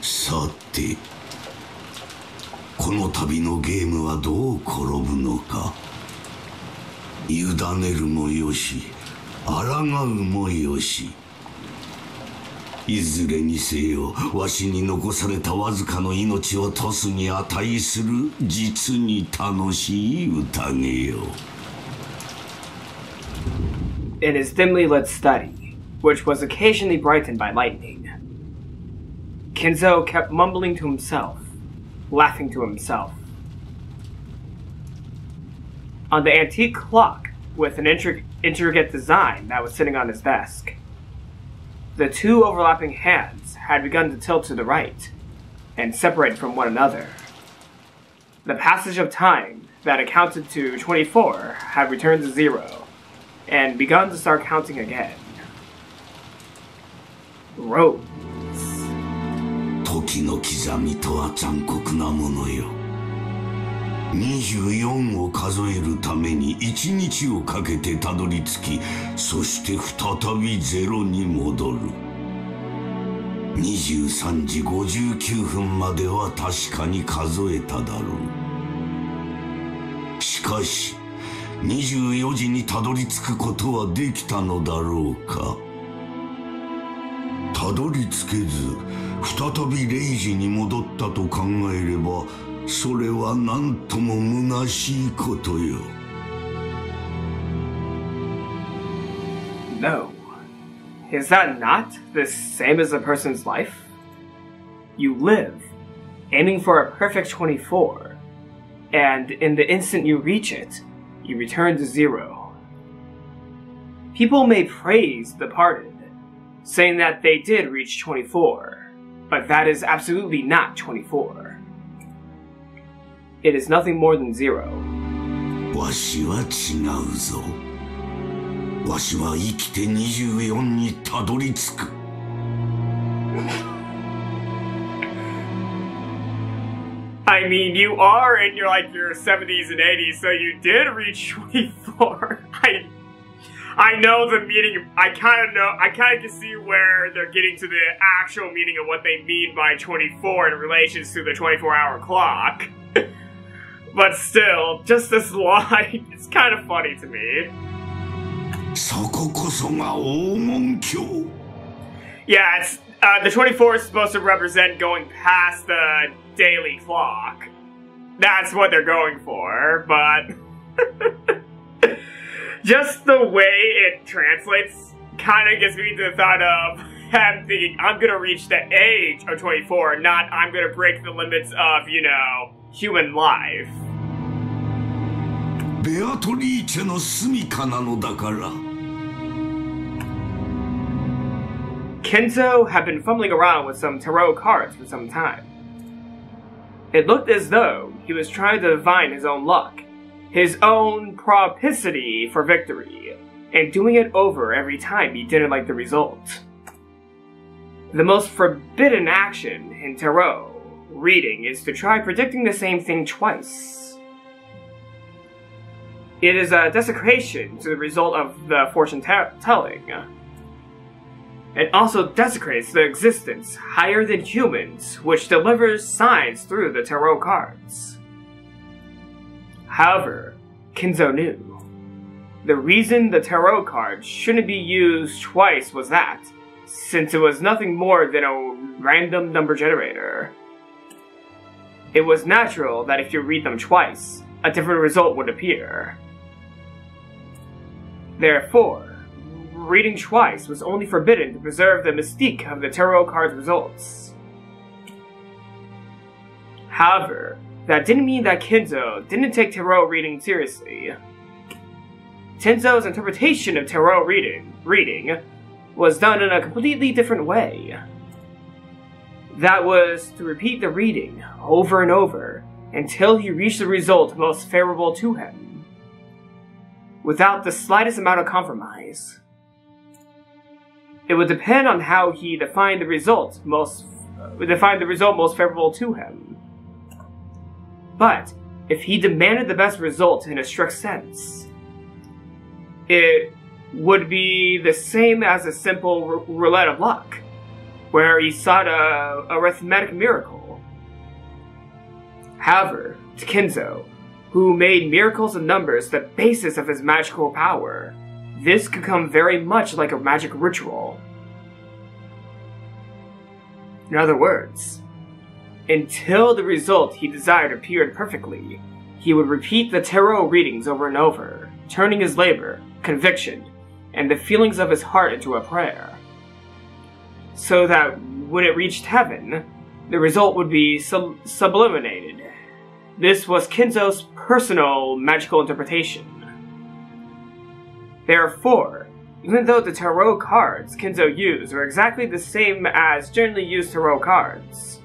さてこの度のゲームはどう転ぶのか。委ねるもよし抗うもよし。いずれにせよわしに残されたわずかの命をトスに値する実に楽しい宴よ。In his dimly lit study, which was occasionally brightened by lightning, Kinzo kept mumbling to himself, laughing to himself. On the antique clock, with an intric- intricate design that was sitting on his desk, the two overlapping hands had begun to tilt to the right and separate from one another. The passage of time that accounted to 24 had returned to zero and begun to start counting again. Rose. 時の刻みとは残酷なものよ。24を数えるために1日をかけてたどり着きそして再びゼロに戻る。23時59分までは確かに数えただろう。しかし24時にたどり着くことはできたのだろうか。たどり着けず再び0時に戻ったと考えればそれは何とも虚しいことよ No. Is that not the same as a person's life? You live, aiming for a perfect 24, and in the instant you reach it, you return to zero. People may praise the parted, saying that they did reach 24, but that is absolutely not 24. It is nothing more than zero. わしは違うぞわしは生きて24にたどり着く I mean, you are in your like your 70s and 80s, so you did reach 24. I I know the meaning, I kind of know, I kind of can see where they're getting to the actual meaning of what they mean by 24 in relation to the 24-hour clock. but still, just this line, it's kind of funny to me. Yeah, it's, uh, the 24 is supposed to represent going past the daily clock. That's what they're going for, but... just the way it translates kind of gets me the thought of I'm thinking I'm gonna reach the age of 24, not I'm gonna break the limits of, you know, human life. Kinzo had been fumbling around with some tarot cards for some time. It looked as though he was trying to divine his own luck his own propensity for victory, and doing it over every time he didn't like the result. The most forbidden action in tarot reading is to try predicting the same thing twice. It is a desecration to the result of the fortune telling. It also desecrates the existence higher than humans, which delivers signs through the tarot cards. However, Kinzo knew. The reason the tarot cards shouldn't be used twice was that, since it was nothing more than a random number generator. It was natural that if you read them twice, a different result would appear. Therefore, reading twice was only forbidden to preserve the mystique of the tarot card's results. However, that didn't mean that Kinzo didn't take tarot reading seriously. Tenzo's interpretation of tarot reading, reading was done in a completely different way. That was to repeat the reading over and over until he reached the result most favorable to him, without the slightest amount of compromise. It would depend on how he defined the result most uh, defined the result most favorable to him. But if he demanded the best result in a strict sense, it would be the same as a simple roulette of luck. where he sought a arithmetic miracle. However, to Kinzo, who made miracles of numbers the basis of his magical power, this could come very much like a magic ritual. In other words, until the result he desired appeared perfectly, he would repeat the tarot readings over and over, turning his labor, conviction, and the feelings of his heart into a prayer. So that when it reached heaven, the result would be sub- sublimated. This was Kinzo's personal magical interpretation. Therefore, even though the tarot cards Kinzo used were exactly the same as generally used tarot cards,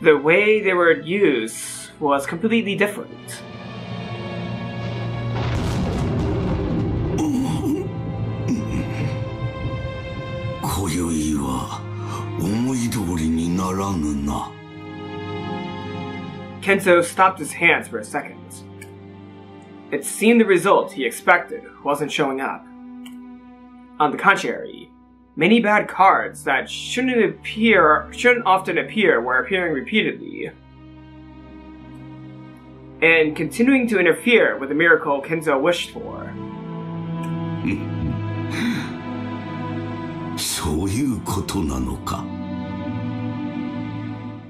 the way they were used was completely different. Kinzo stopped his hands for a second. It seemed the result he expected wasn't showing up. On the contrary, many bad cards that shouldn't appear shouldn't often appear were appearing repeatedly. And continuing to interfere with the miracle Kinzo wished for.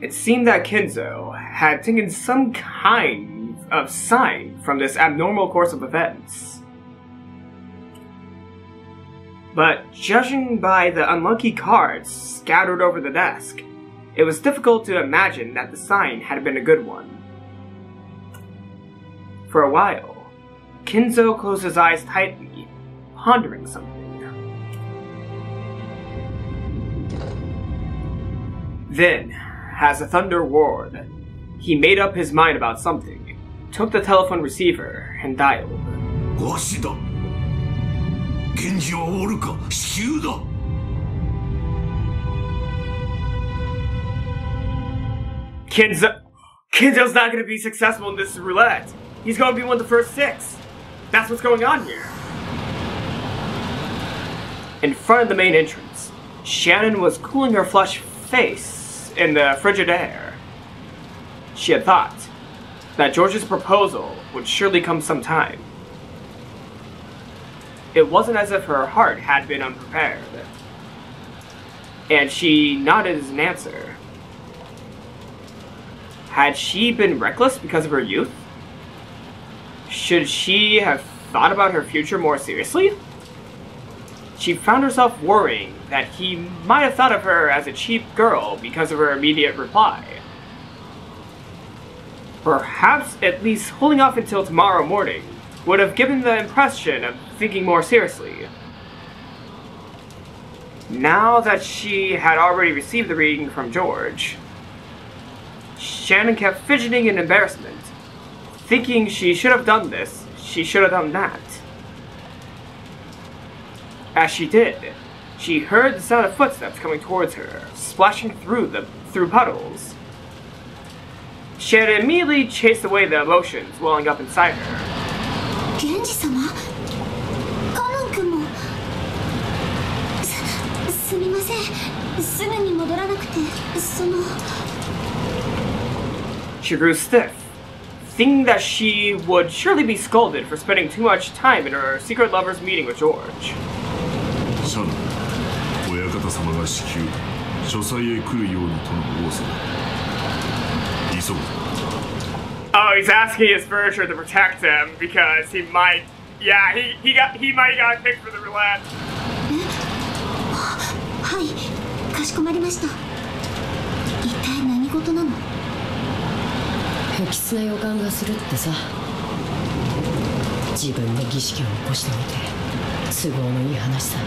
It seemed that Kinzo had taken some kind of sign from this abnormal course of events but judging by the unlucky cards scattered over the desk, it was difficult to imagine that the sign had been a good one. For a while, Kinzo closed his eyes tightly, pondering something. Then, as a thunder roared, he made up his mind about something, took the telephone receiver, and dialed. 源氏はおるか至急だ Kinzo, Kinzo's not going to be successful in this roulette. He's going to be one of the first six. That's what's going on here. In front of the main entrance, Shannon was cooling her flushed face in the frigid air. She had thought that George's proposal would surely come sometime. It wasn't as if her heart had been unprepared. And she nodded as an answer. Had she been reckless because of her youth? Should she have thought about her future more seriously? She found herself worrying that he might have thought of her as a cheap girl because of her immediate reply. Perhaps at least holding off until tomorrow morning would have given the impression of thinking more seriously. Now that she had already received the reading from George, Shannon kept fidgeting in embarrassment, thinking she should have done this, she should have done that. As she did, she heard the sound of footsteps coming towards her, splashing through the through puddles. She had immediately chased away the emotions welling up inside her. 源氏様カノン君もすすみませんすぐに戻らなくてその She grew stiff, thinking that she would surely be scolded for spending too much time in her secret lover's meeting with George. シャン親方様が至急書斎へ来るようにとの仰せ急ぐ Oh, he's asking his furniture to protect him because he might. Yeah, he, he got he might got picked for the roulette. はい、かしこまりました。一体何事なの？不吉な予感がするってさ。自分で儀式を起こしてみて都合のいい話さ。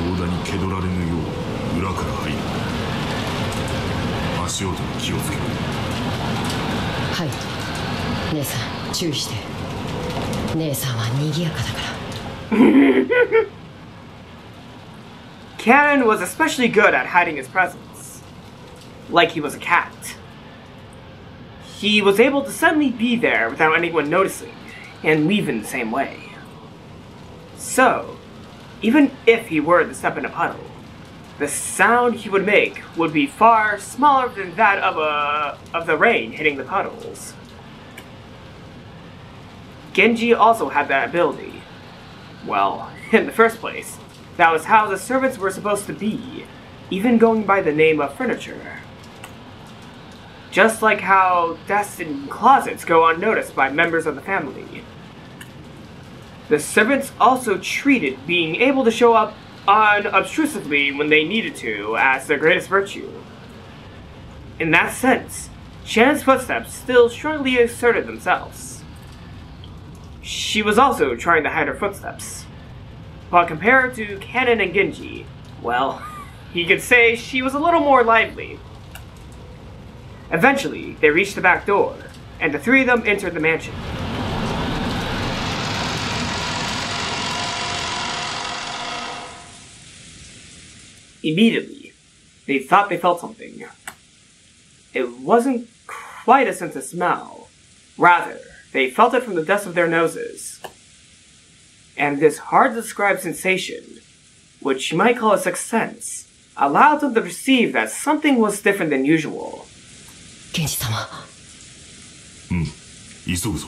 大田に気取られぬよう裏から入る。少女に気をつけろはい姉さん注意して姉さんは賑やかだから Kanon was especially good at hiding his presence, like he was a cat. He was able to suddenly be there without anyone noticing, and leave in the same way. So, even if he were to step in a puddle, the sound he would make would be far smaller than that of a of the rain hitting the puddles. Genji also had that ability. Well, in the first place, that was how the servants were supposed to be, even going by the name of furniture. Just like how desks and closets go unnoticed by members of the family. The servants also treated being able to show up unobtrusively when they needed to as their greatest virtue. In that sense, Shannon's footsteps still strongly asserted themselves. She was also trying to hide her footsteps. But compared to Kanon and Genji, well, he could say she was a little more lively. Eventually, they reached the back door, and the three of them entered the mansion. Immediately, they thought they felt something. It wasn't quite a sense of smell. Rather, they felt it from the depths of their noses. And this hard to describe sensation, which you might call a sixth sense, allowed them to perceive that something was different than usual. 源氏様急ぐぞ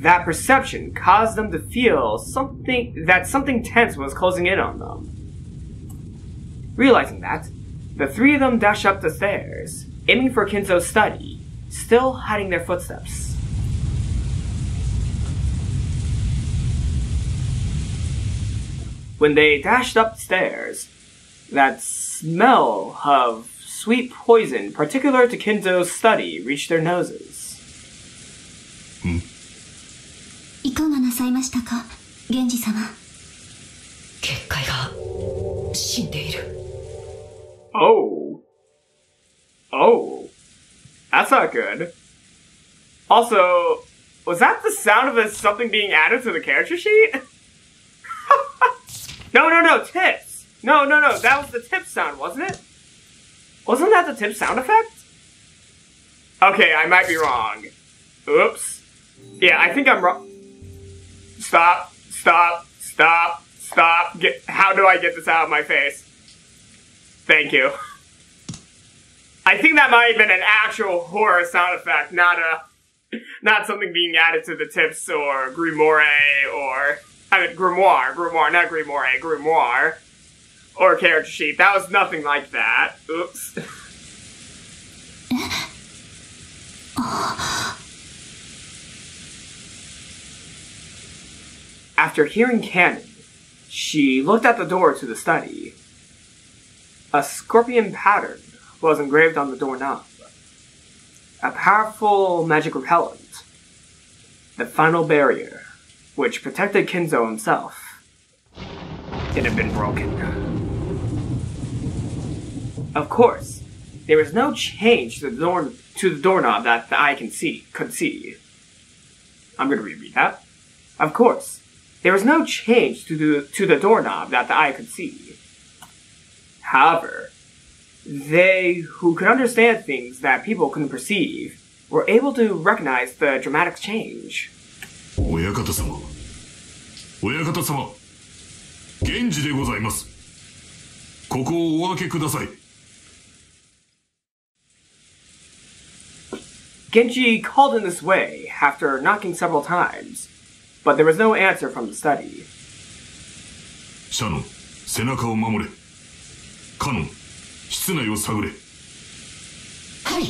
That perception caused them to feel something that something tense was closing in on them. Realizing that, the three of them dashed up the stairs, aiming for Kinzo's study, still hiding their footsteps. When they dashed up the stairs, that smell of sweet poison particular to Kinzo's study reached their noses. さいましたか源氏様結界が死んでいる Oh. Oh. That's not good. Also, was that the sound of a, something being added to the character sheet? no, no, no, tips. No, no, no, that was the tip sound, wasn't it? Wasn't that the tip sound effect? Okay, I might be wrong. Oops. Yeah, I think I'm wrong. Stop, stop, stop, stop. Get, how do I get this out of my face? Thank you. I think that might have been an actual horror sound effect, not a not something being added to the tips or grimoire or I mean grimoire, grimoire, not grimoire, grimoire or character sheet. That was nothing like that. Oops. Oh. After hearing Kanon, she looked at the door to the study. A scorpion pattern was engraved on the doorknob. A powerful magic repellent. The final barrier, which protected Kinzo himself. It had been broken. Of course, there was no change to the door to the doorknob that the eye can see could see. I'm gonna reread that. Of course, there was no change to the to the doorknob that the eye could see. However, they who could understand things that people couldn't perceive were able to recognize the dramatic change. 親方様親方様源氏でございますここをお開けください Genji called in this way after knocking several times, but there was no answer from the study. Shannon, 背中を守れ。カノン、室内を探れ。はい。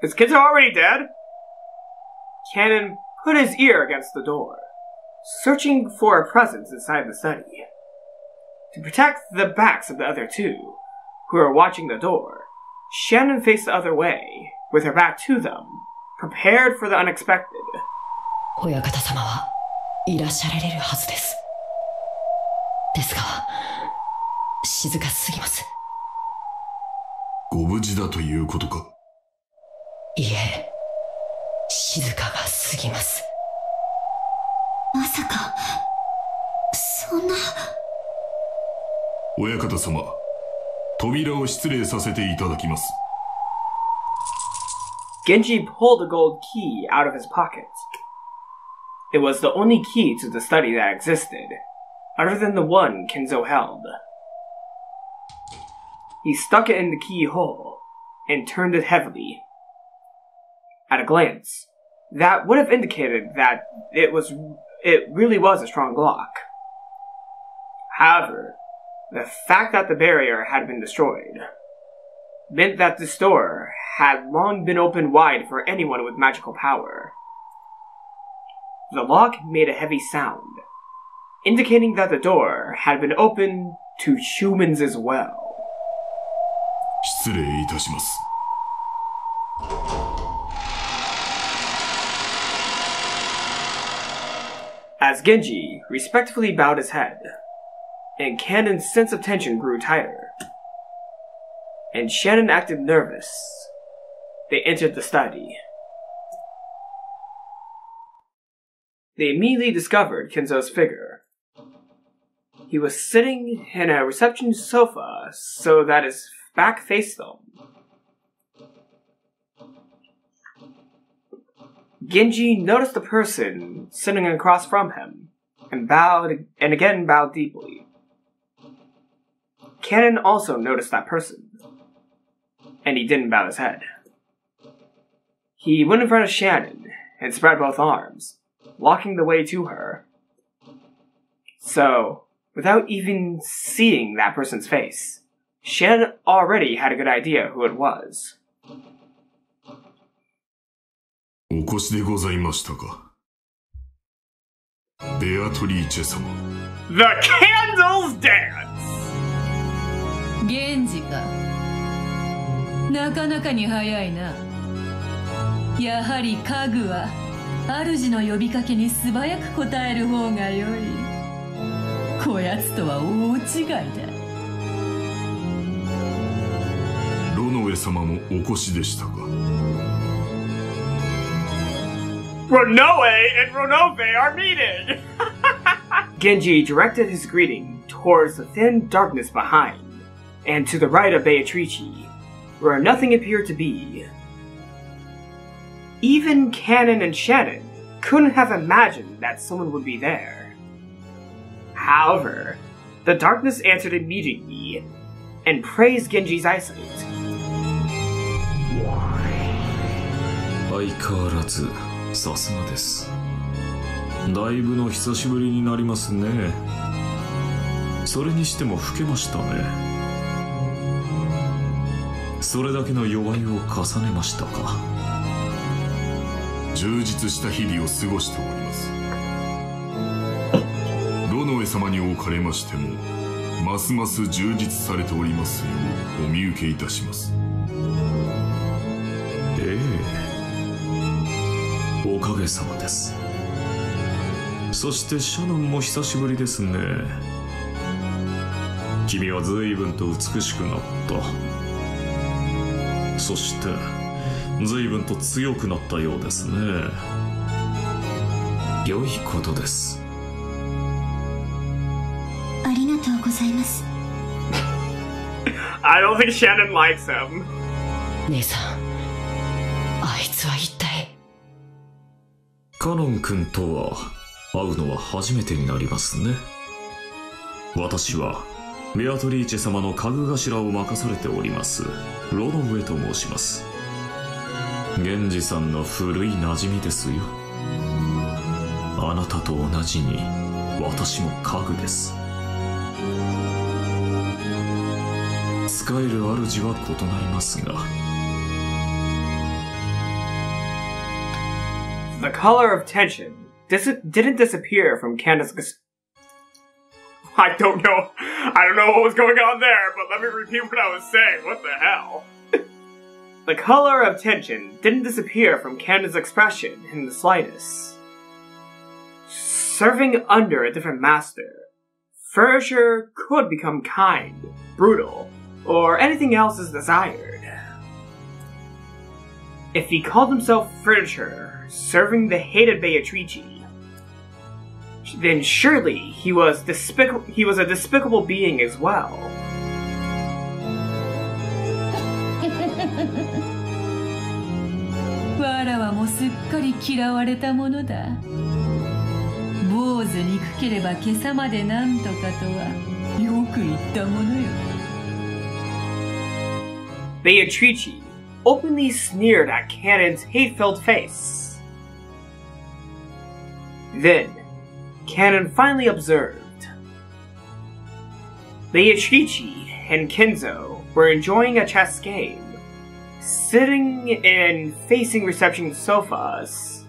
His kids are already dead? Kanon put his ear against the door, searching for a presence inside the study. To protect the backs of the other two, who were watching the door, Shannon faced the other way with her back to them, prepared for the unexpected. 親方様はいらっしゃられるはずです。ですが静かすぎます。ご無事だということか。いえ静かがすぎます。まさかそんな。親方様扉を失礼させていただきます Genji pulled a gold key out of his pocket. It was the only key to the study that existed, other than the one Kinzo held. He stuck it in the keyhole and turned it heavily. At a glance, that would have indicated that it was it really was a strong lock. However, the fact that the barrier had been destroyed meant that this door had long been open wide for anyone with magical power. The lock made a heavy sound, indicating that the door had been opened to humans as well. As Genji respectfully bowed his head, and Kanon's sense of tension grew tighter, and Shannon acted nervous they entered the study. They immediately discovered Kinzo's figure. He was sitting in a reception sofa so that his back faced them. Genji noticed the person sitting across from him and bowed and again bowed deeply. Kanon also noticed that person, and he didn't bow his head. He went in front of Shannon and spread both arms, blocking the way to her. So, without even seeing that person's face, Shannon already had a good idea who it was. お越しでございましたか。ベアトリーチェ様。 The Candles Dance! 源氏かなかなかに早いな やはり家具は主の呼びかけに素早く応える方がよいこやつとは大違いだロノウェ様もお越しでしたか。Ronoe and Ronove are meeting! Genji directed his greeting towards the thin darkness behind, and to the right of Beatrice, where nothing appeared to be. Even Kanon and Shannon couldn't have imagined that someone would be there. However, the darkness answered immediately and praised Genji's eyesight. 相変わらずさすがですだいぶの久しぶりになりますねそれにしても老けましたねそれだけの弱いを重ねましたか充実した日々を過ごしております。ロノウェ様におかれましても、ますます充実されておりますようお見受けいたします。ええおかげさまですそしてシャノンも久しぶりですね君は随分と美しくなったそして随分と強くなったようですね。良いことです。ありがとうございます。I don't think Shannon likes him. 姉さんあいつは一体？カノン君とは会うのは初めてになりますね。私はベアトリーチェ様の家具頭を任されております。ロノウェと申します源氏さんの古い馴染みですよあなたと同じに私も家具です使える主は異なりますが The color of tension dis- didn't disappear from Candace's. I don't know. I don't know what was going on there, but let me repeat what I was saying. What the hell? The color of tension didn't disappear from Candace's expression in the slightest. Serving under a different master, Furniture could become kind, brutal, or anything else as desired. If he called himself Furniture, serving the hated Beatrice, then surely he was despic- he was a despicable being as well. わらわもすっかり嫌われたものだ坊主憎ければ今朝まで何とかとはよく言ったものよ Beatrice openly sneered at Kanon's hate-filled face. Then, Kanon finally observed. Beatrice and Kinzo were enjoying a chess game sitting in facing reception sofas.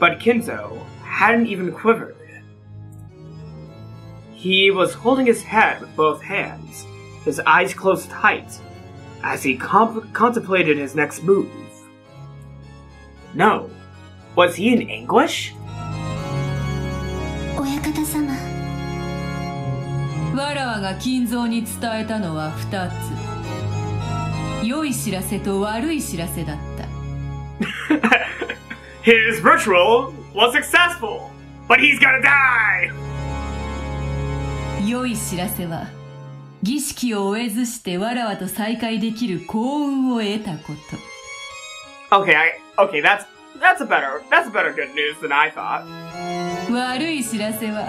But Kenzo hadn't even quivered. He was holding his head with both hands, his eyes closed tight, as he comp- contemplated his next move. No. Was he in anguish? 親方様わらわが金蔵に伝えたのは二つ 良い知らせと悪い知らせだった His ritual was successful, but he's gonna die! 良い知らせは儀式を終えずしてわらわと再会できる幸運を得たこと Okay, I okay, that's that's a better that's a better good news than I thought. 悪い知らせは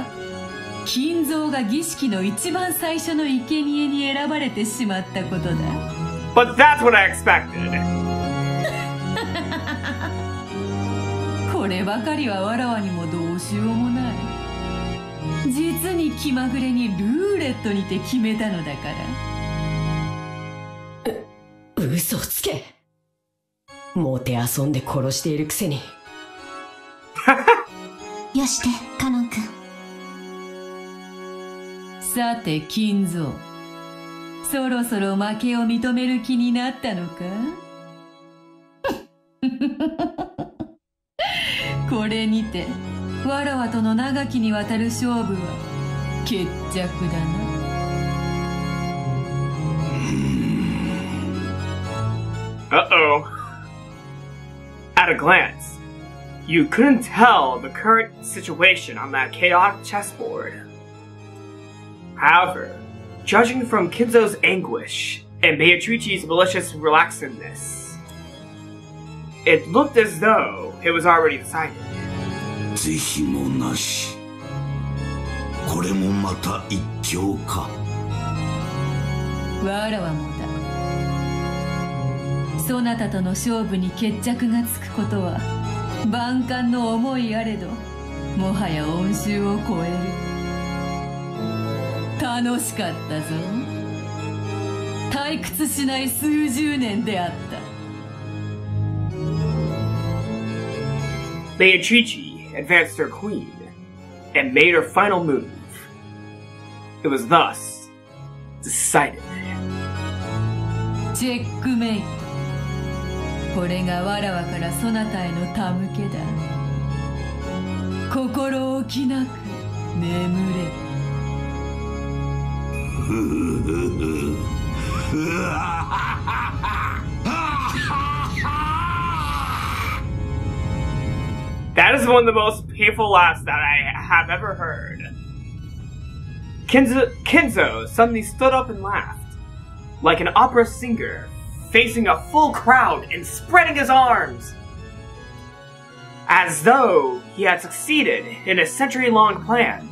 金蔵が儀式の一番最初の生贄に選ばれてしまったことだ But that's what I expected. こればかりはわらわにもどうしようもない。実に気まぐれにルーレットにて決めたのだから。嘘をつけ。もてあそんで殺しているくせに。よしてカノン君。さて金蔵そろそろ負けを認める気になったのかこれにてわらわとの長きにわたる勝負は決着だな Uh oh. At a glance, you couldn't tell the current situation on that chaotic chessboard. However, judging from Kinzo's anguish and Beatrice's malicious relaxedness, it looked as though it was already decided. 是非もなしこれもまた一興かわらわもだそなたとの勝負に決着がつくことは万感の思いあれどもはや恩衆を超える楽しかったぞ退屈しない数十年であった Beatrice advanced her queen and made her final move. It was thus decided. チェックメイトこれがわらわからそなたへの手向けだ心置きなく眠れ That is one of the most painful laughs that I have ever heard. Kinzo, Kinzo suddenly stood up and laughed, like an opera singer facing a full crowd and spreading his arms, as though he had succeeded in a century long plan.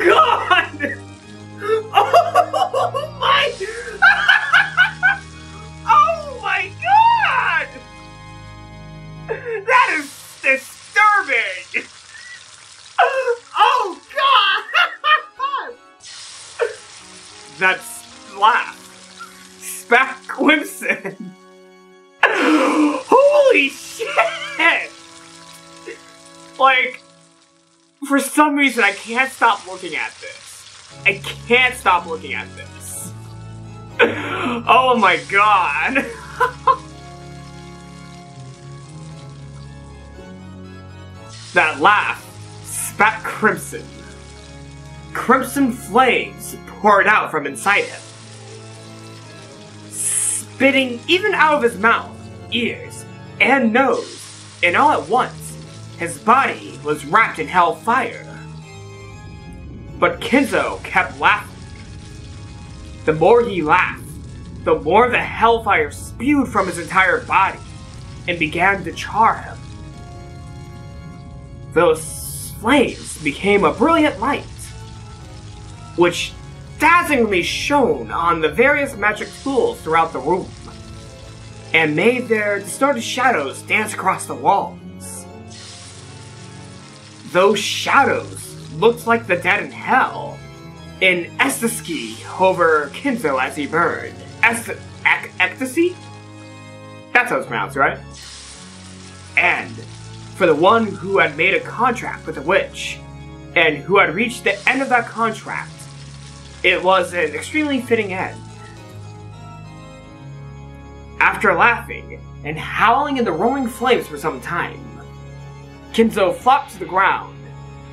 God! Some reason, I can't stop looking at this. I can't stop looking at this. oh my god. that laugh spat crimson. Crimson flames poured out from inside him, spitting even out of his mouth, ears, and nose, and all at once, his body was wrapped in hellfire. But Kinzo kept laughing. The more he laughed, the more the hellfire spewed from his entire body and began to char him. Those flames became a brilliant light, which dazzlingly shone on the various magic tools throughout the room and made their distorted shadows dance across the walls. Those shadows looked like the dead in hell in ecstasy over Kinzo as he burned. Est- ec- ecstasy? That's how it's pronounced, right? And for the one who had made a contract with the witch, and who had reached the end of that contract, it was an extremely fitting end. After laughing and howling in the roaring flames for some time, Kinzo flopped to the ground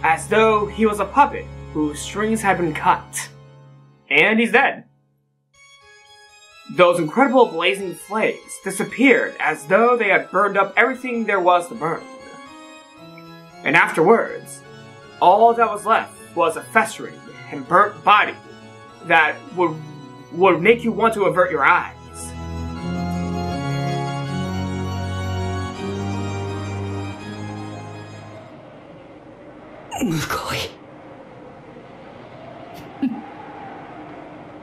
as though he was a puppet whose strings had been cut. And he's dead. Those incredible blazing flames disappeared as though they had burned up everything there was to burn. And afterwards, all that was left was a festering and burnt body that would would make you want to avert your eyes. むごい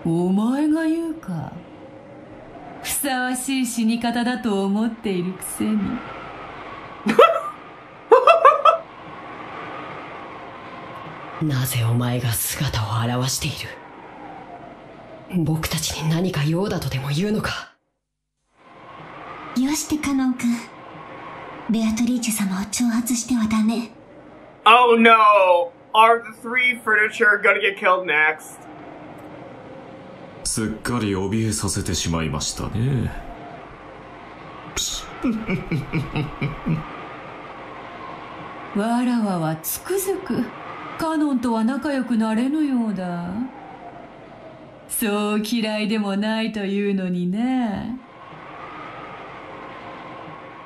お前が言うか。ふさわしい死に方だと思っているくせに。なぜお前が姿を現している？僕たちに何か用だとでも言うのか？よしてカノン君ベアトリーチェ様を挑発してはダメ Oh no! Are the three furniture gonna get killed next? すっかり怯えさせてしまいましたねわらわはつくづくカノンとは仲良くなれぬようだそう嫌いでもないというのにね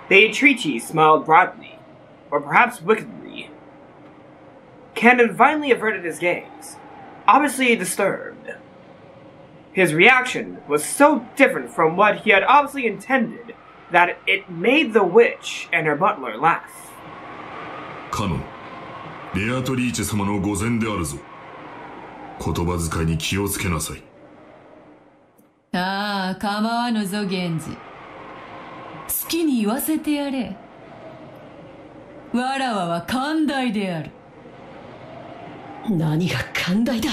Beatrice smiled broadly, or perhaps wickedly. Kanon finally averted his gaze, obviously disturbed. His reaction was so different from what he had obviously intended that it made the witch and her butler laugh. Kanon, ベアトリーチェ様の御前であるぞ。言葉遣いに気をつけなさい。ああ、構わぬぞ、源氏。好きに言わせてやれ。わらわは寛大である。何が寛大だ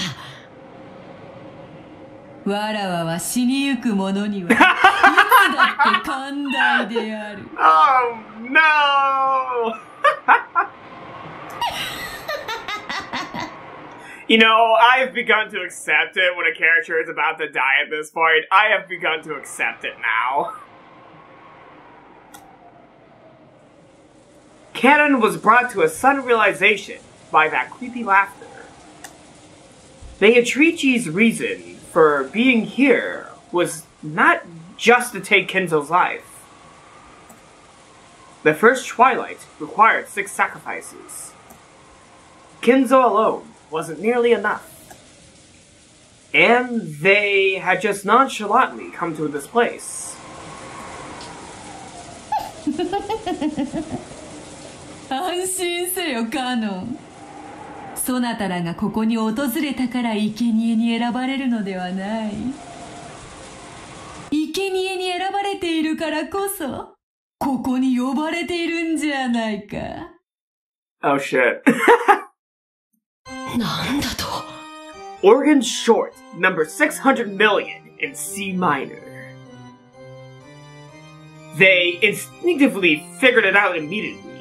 わらわは死にゆく者には Oh no! You know, I've begun to accept it when a character is about to die at this point. I have begun to accept it now. Kanon was brought to a sudden realization by that creepy laughter. Beatrice's reason for being here was not just to take Kinzo's life. The first Twilight required six sacrifices. Kinzo alone wasn't nearly enough. And they had just nonchalantly come to this place. そなたらがここに訪れたから生贄に選ばれるのではない生贄に選ばれているからこそここに呼ばれているんじゃないか Oh shit. なんだと Organ short, number 600 million in C minor. They instinctively figured it out immediately.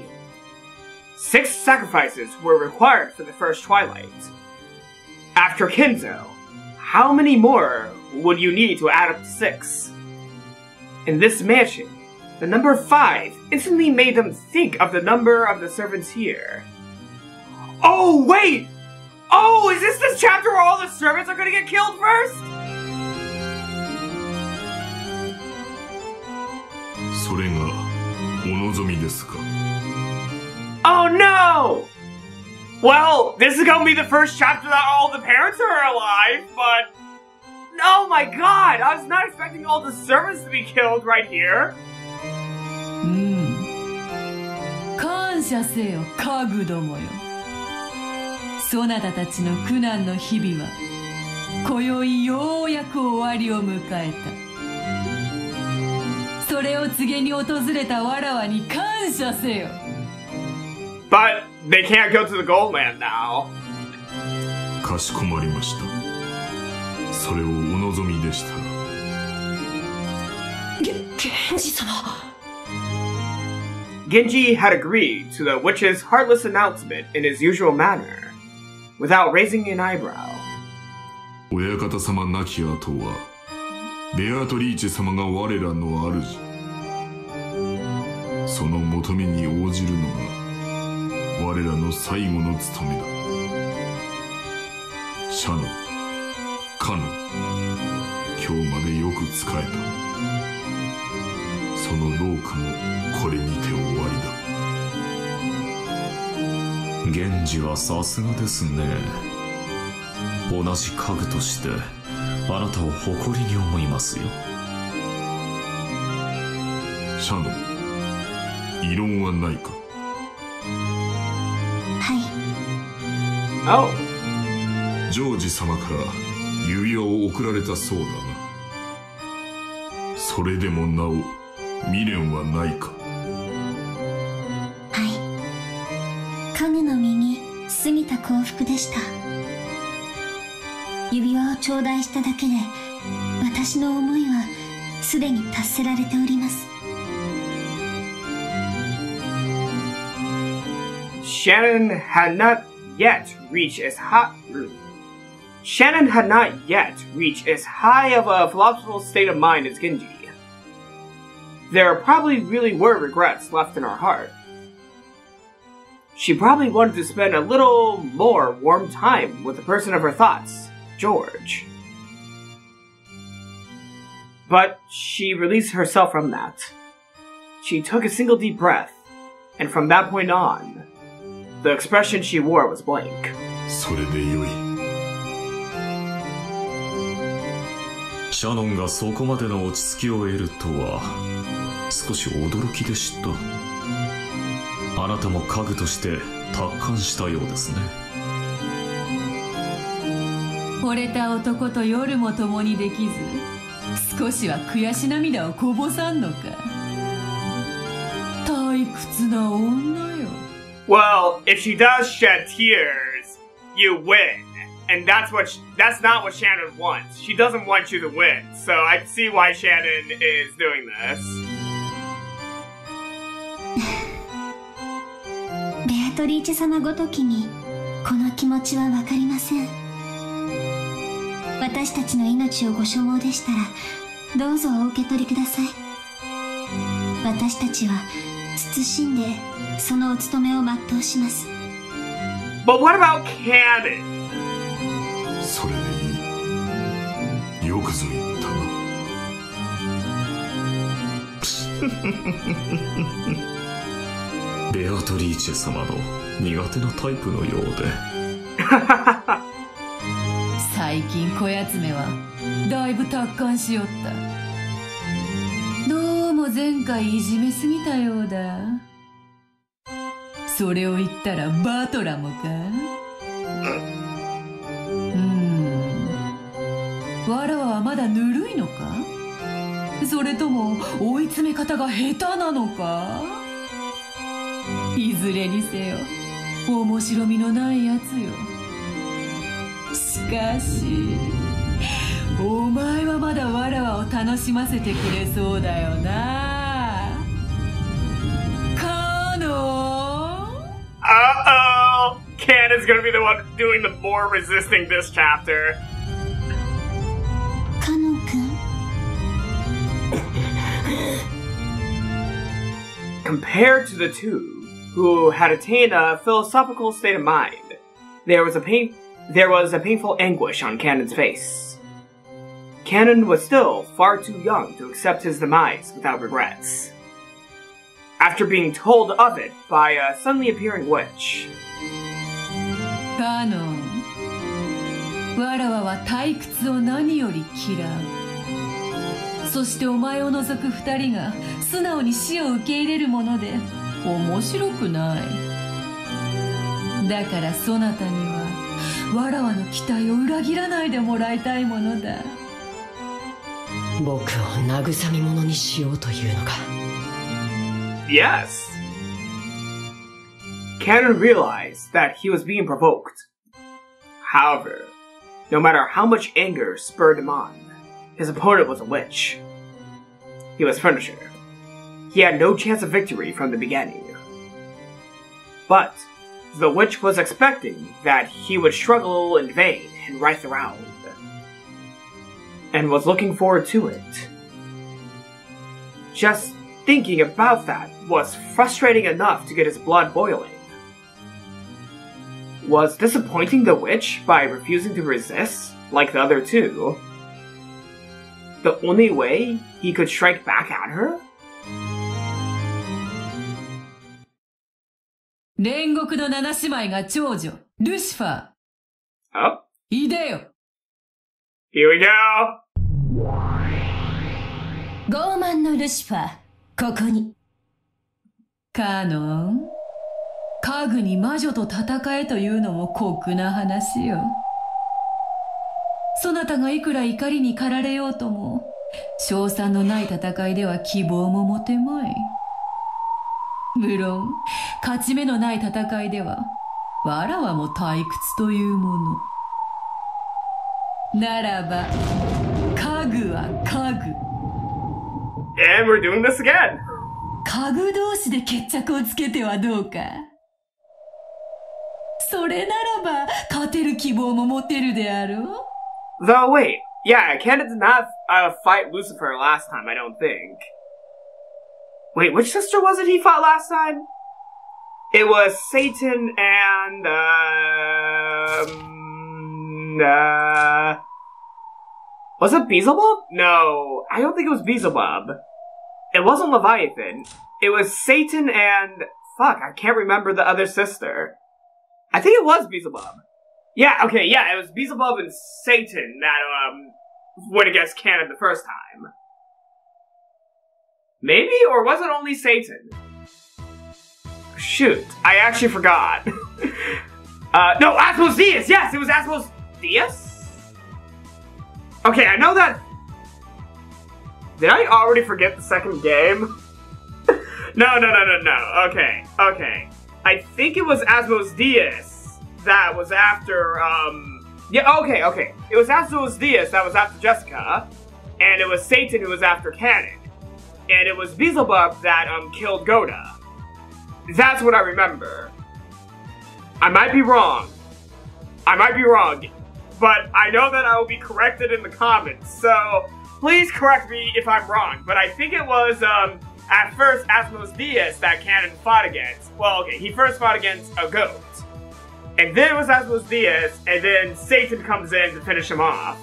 Six sacrifices were required for the first Twilight. After Kinzo, how many more would you need to add up to six? In this mansion, the number five instantly made them think of the number of the servants here. Oh, wait! Oh, is this the chapter where all the servants are gonna get killed first? それがお望みですか Oh no! Well, this is gonna be the first chapter that all the parents are alive, but Oh my god! I was not expecting all the servants to be killed right here. うん感謝せよ家具どもよそなたたちの苦難の日々は今宵ようやく終わりを迎えたそれを告げに訪れたわらわに感謝せよ But they can't go to the Gold Land now. かしこまりましたそれをお望みでしたらげ源氏様 Genji had agreed to the witch's heartless announcement in his usual manner, without raising an eyebrow. 親方様亡き後はベアトリーチェ様が我らの主その求めに応じるのが 我らの最後の務めだ。シャノンカノ今日までよく仕えた。その労苦もこれにて終わりだ。源氏はさすがですね。同じ家具としてあなたを誇りに思いますよ。シャノ異論はないか。Oh, ジョージ様から指輪を贈られたそうだな。それでもなお未練はないか。はい。家具の身に過ぎた幸福でした。指輪を頂戴しただけで私の思いはすでに達せられております。Shannon had not yet reached as high. Shannon had not yet reached as high of a philosophical state of mind as Genji. There probably really were regrets left in her heart. She probably wanted to spend a little more warm time with the person of her thoughts, George. But she released herself from that. She took a single deep breath, and from that point on, the expression she wore was blank. それでよい。シャノンがそこまでの落ち着きを得るとは少し驚きでした。あなたも家具として達観したようですね。惚れた男と夜も共にできず少しは悔し涙をこぼさんのか。退屈な女。よ Well, if she does shed tears, you win. And that's what sh- that's not what Shannon wants. She doesn't want you to win. So I can see why Shannon is doing this. ベアトリーチェ様ごときにこの気持ちはわかりません私たちの命をご所望でしたらどうぞお受け取りください私たちは 謹んでそのお務めを全うします。But what about Cannon? それでいいよくぞ言ったな。ベアトリーチェ様の苦手なタイプのようで。最近小やつめはだいぶ達観しよったどうも前回いじめすぎたようだ。それを言ったらバトラもか？うん。わらわはまだぬるいのか？それとも追い詰め方が下手なのか？いずれにせよ面白みのないやつよ。しかし。お前はまだわらわを楽しませてくれそうだよなカノ Uh-oh! Ken is gonna be the one doing the more resisting this chapter. Compared to the two, who had attained a philosophical state of mind, there was a pain there was a painful anguish on Kanon's face. Cannon was still far too young to accept his demise without regrets. After being told of it by a suddenly appearing witch, カノンわらわは退屈を何より嫌うそしてお前を除く二人が素直に死を受け入れるもので面白くないだからそなたにはわらわの期待を裏切らないでもらいたいものだ Yes! Kanon realized that he was being provoked. However, no matter how much anger spurred him on, his opponent was a witch. He was Furniture. He had no chance of victory from the beginning. But the witch was expecting that he would struggle in vain and writhe around and was looking forward to it. Just thinking about that was frustrating enough to get his blood boiling. Was disappointing the witch by refusing to resist, like the other two, the only way he could strike back at her? 煉獄の七姉妹が長女ルシファー Oh, いでよ here we go! 傲慢のルシファー。ここに。カノン。家具に魔女と戦えというのも酷な話よ。そなたがいくら怒りに駆られようとも賞賛のない戦いでは希望も持てまい。無論勝ち目のない戦いではわらわも退屈というもの。ならば家具は家具。And we're doing this again! 家具同士で決着をつけてはどうかそれならば勝てる希望も持てるであろう Though, wait, yeah, Canada did not uh, fight Lucifer last time, I don't think. Wait, which sister was it he fought last time? It was Satan and, um, uh, was it Beelzebub? No, I don't think it was Beelzebub. It wasn't Leviathan. It was Satan and, fuck, I can't remember the other sister. I think it was Beelzebub. Yeah, okay, yeah, it was Beelzebub and Satan that, um, went against Kanon the first time. Maybe, or was it only Satan? Shoot, I actually forgot. uh, no, Asmodeus! Yes, it was Asmodeus? Okay, I know that. Did I already forget the second game? no, no, no, no, no. Okay, okay. I think it was Asmos Asmodeus that was after, um. Yeah, okay, okay. It was Asmos Asmodeus that was after Jessica, and it was Satan who was after Kanon. And it was Beelzebub that, um, killed Gohda. That's what I remember. I might be wrong. I might be wrong. But I know that I will be corrected in the comments, so please correct me if I'm wrong. But I think it was, um, at first Asmodeus that Kanon fought against. Well, okay, he first fought against a goat. And then it was Asmodeus, and then Satan comes in to finish him off.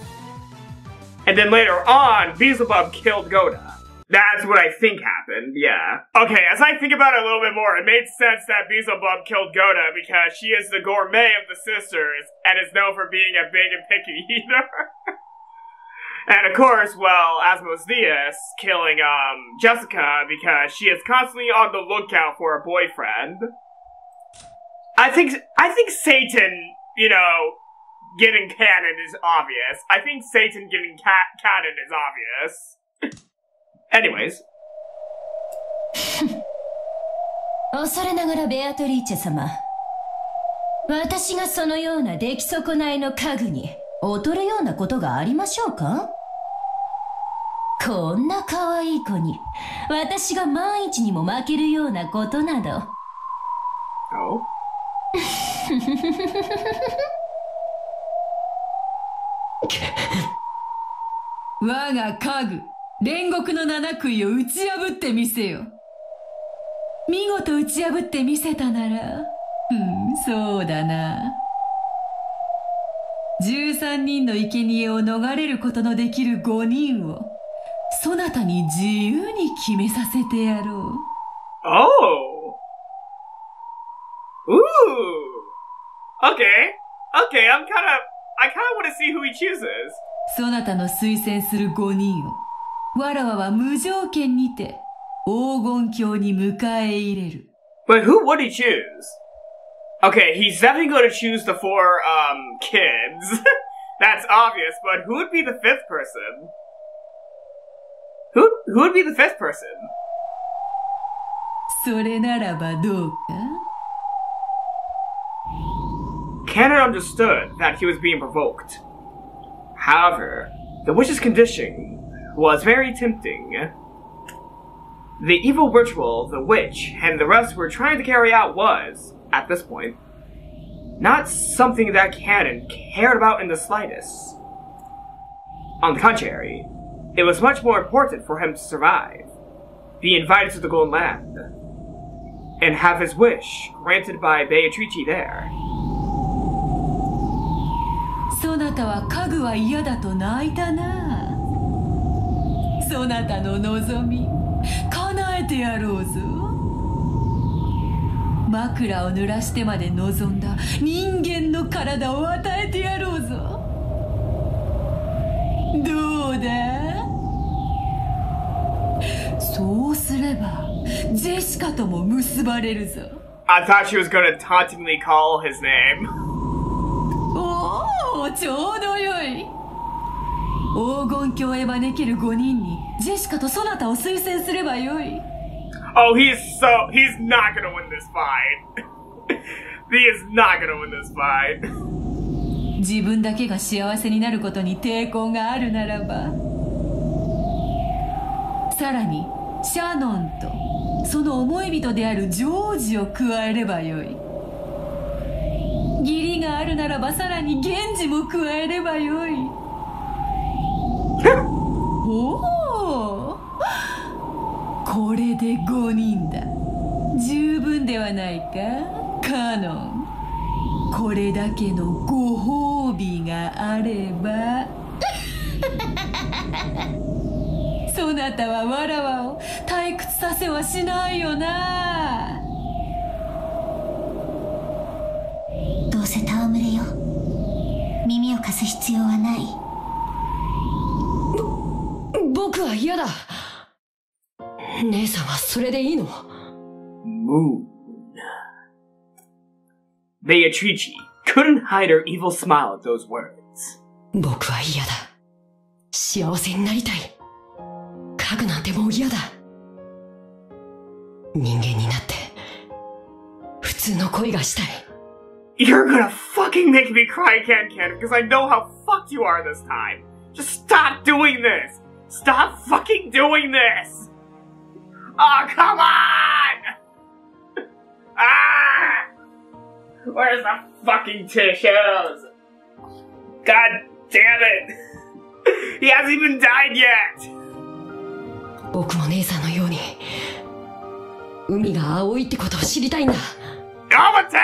And then later on, Beelzebub killed Gohda. That's what I think happened, yeah. Okay, as I think about it a little bit more, it made sense that Beelzebub killed Gohda because she is the gourmet of the sisters and is known for being a big and picky eater. and of course, well, Asmodeus killing, um, Jessica because she is constantly on the lookout for a boyfriend. I think, I think Satan, you know, getting Kanon is obvious. I think Satan getting ca- Kanon is obvious. Anyways, 恐れながらベアトリーチェ様。私がそのような出来損ないの家具に劣るようなことがありましょうか？こんな可愛い子に私が万一にも負けるようなことなど。Oh? 我が家具煉獄の七杭を打ち破ってみせよ見事打ち破ってみせたならうんそうだな13人の生贄を逃れることのできる5人をそなたに自由に決めさせてやろう Oh. Ooh. Okay. Okay, I'm kind of I kind of want to see who he chooses. そなたの推薦する5人を、わらわは無条件にて黄金郷に迎え入れる。But who would he choose? Okay, he's definitely going to choose the four, um, kids. That's obvious, but who would be the fifth person? Who, who would be the fifth person? それならばどうか Kanon understood that he was being provoked. However, the witch's condition was very tempting. The evil ritual the witch and the rest were trying to carry out was, at this point, not something that Kanon cared about in the slightest. On the contrary, it was much more important for him to survive, be invited to the Golden Land, and have his wish granted by Beatrice there. そなたは家具は嫌だと泣いたなそなたの望み叶えてやろうぞ。枕を濡らしてまで望んだ人間の体を与えてやろうぞ。どうだ？そうすればジェシカとも結ばれるぞ。I thought she was gonna tauntingly call his name. おおちょうどよい黄金鏡へ招ける5人にジェシカとソナタを推薦すればよい Oh, he's so he's not gonna win this fight. he is not gonna win this fight. 自分だけが幸せになることに抵抗があるならばさらにシャノンとその思い人であるジョージを加えればよい義理があるならばさらに源氏も加えればよいおおこれで5人だ。十分ではないか？カノン。これだけのご褒美があれば。そなたはわらわを退屈させはしないよな。どうせ戯れよ耳を貸す必要はない。僕は嫌だ姉さんはそれでいいの Moon. Beatrice couldn't hide her evil smile at those words. 僕は嫌だ幸せになりたい家具なんてもう嫌だ人間になって普通の恋がしたい You're gonna fucking make me cry, Can Can, because I know how fucked you are this time. Just stop doing this! Stop fucking doing this! Oh, come on! Ah! Where's the fucking tissues? God damn it! He hasn't even died yet! 僕も姉さんのように海が青いってことを知りたいんだ Yamate!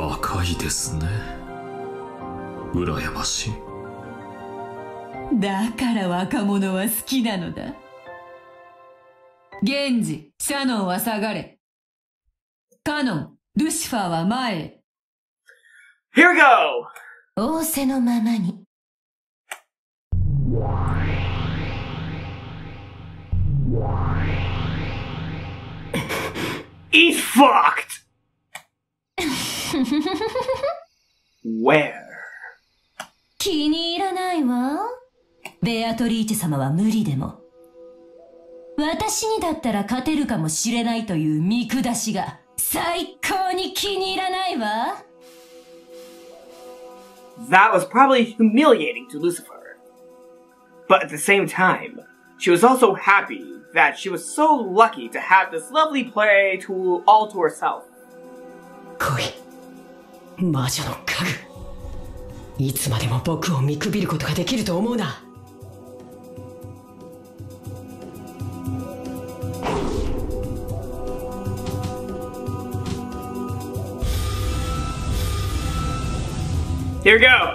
若いですね羨ましいだから若者は好きなのだ？源氏シャノンは下がれカノンルシファーは前へ Here we go! 仰せのままに He's fucked! Where? 気に入らないわベアトリーチェ様は無理でも私にだったら勝てるかもしれないという見下しが最高に気に入らないわ That was probably humiliating to Lucifer. But at the same time, she was also happy that she was so lucky to have this lovely play to all to herself. 恋魔女の家具いつまでも僕を見くびることができると思うな Here we go.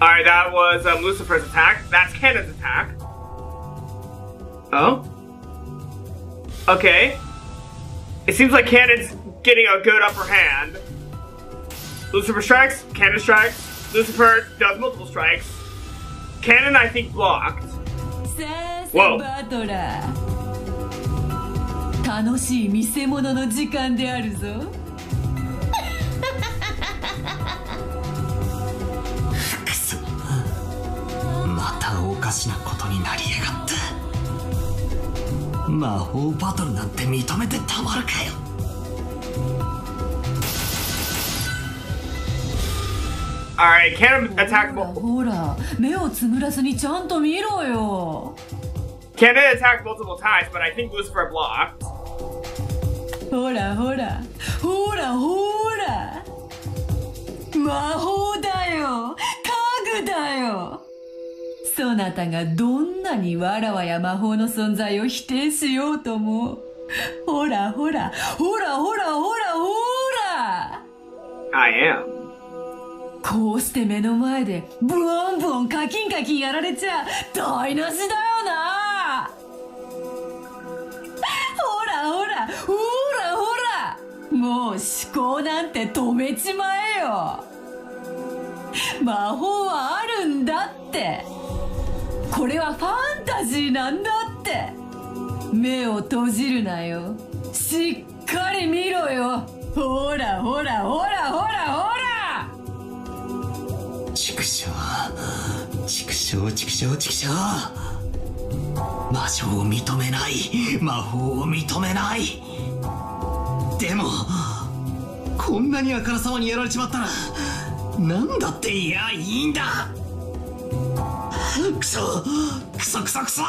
All right, that was um, Lucifer's attack. That's Kanon's attack. Oh. Okay. It seems like Kanon's getting a good upper hand. Lucifer strikes, Kanon strikes. Lucifer does multiple strikes. Kanon, I think, blocked. Whoa. 楽しい見せ物の時間であるぞ。くそ。またおかしなことになりやがった。魔法バトルなんて認めてたまるかよ。ほら目をつむらずにちゃんと見ろよ Cannon attacked multiple times, but I think Lucifer blocked. ほらほらほらほら魔法だよ。家具だよ。そなたがどんなにわらわや魔法の存在を否定しようとも。ほらほら。ほらほらほらほら。I am. こうして目の前でブオンブオンカキンカキンやられちゃ台無しだよなほらほらほら。もう思考なんて止めちまえよ。魔法はあるんだって。これはファンタジーなんだって。目を閉じるなよ。しっかり見ろよ。ほらほらほらほらほら。畜生。畜生畜生畜生。魔性を認めない魔法を認めない。でもこんなにあからさまにやられちまったらなんだっていやいいんだ。クソクソクソクソ。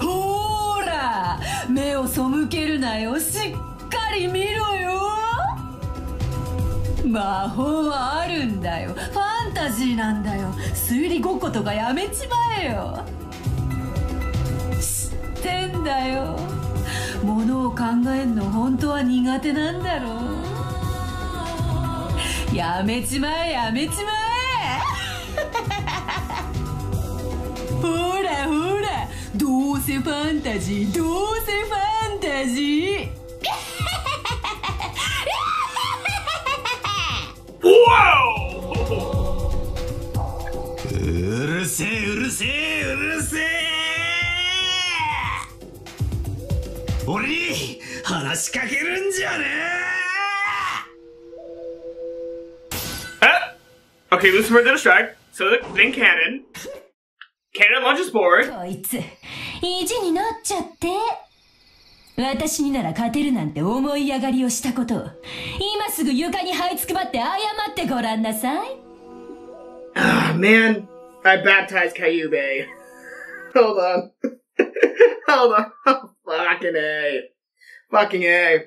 ほーら目を背けるなよ。しっかり見ろよ。魔法はあるんだよ。ファタジーなんだよ。推理ごっことかやめちまえよ。知ってんだよ。ものを考えんの本当は苦手なんだろう。やめちまえやめちまえ。ほらほらどうせファンタジーどうせファンタジー。せえうるせえうるせえ俺に話しかけるんじゃね Ah! Okay, Lucifer did a strike. So th- then Cannon. Cannon launches forward. こいつ意地になっちゃって私になら勝てるなんて思い上がりをしたことを今すぐ床に這いつくばって謝ってごらんなさい Ah, man. I baptized Kyube. Hold on. Hold on. Fucking A. Fucking A.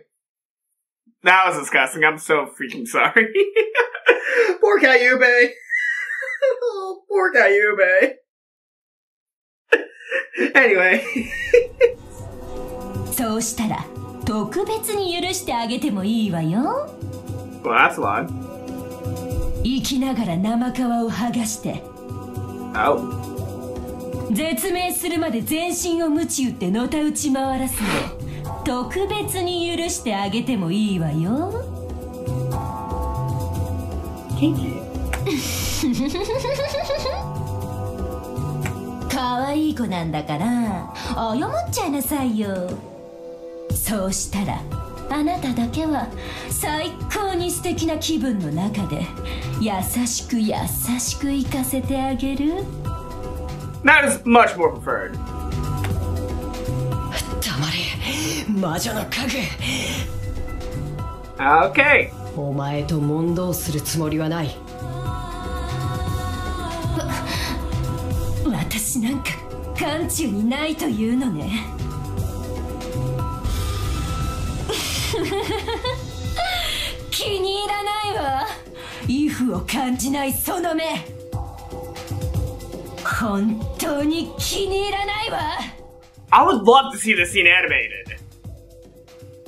That was disgusting. I'm so freaking sorry. Poor Kyube. oh, poor Kyube. anyway. そうしたら特別に許してあげてもいいわよ Well, that's odd. 生きながら生皮を剥がして Oh. 絶命するまで全身を鞭打ってのたうち回らすの。特別に許してあげてもいいわよ. 可愛い子なんだから謝っちゃいなさいよ。そうしたらあなただけは最高に素敵な気分の中で優しく優しく行かせてあげる That is much more preferred. 黙れ魔女の家 Okay. 具お前と問答するつもりはない私なんか眼中にないというのね 気に入らないわイフを感じないその目本当に気に入らないわ I would love to see this scene animated.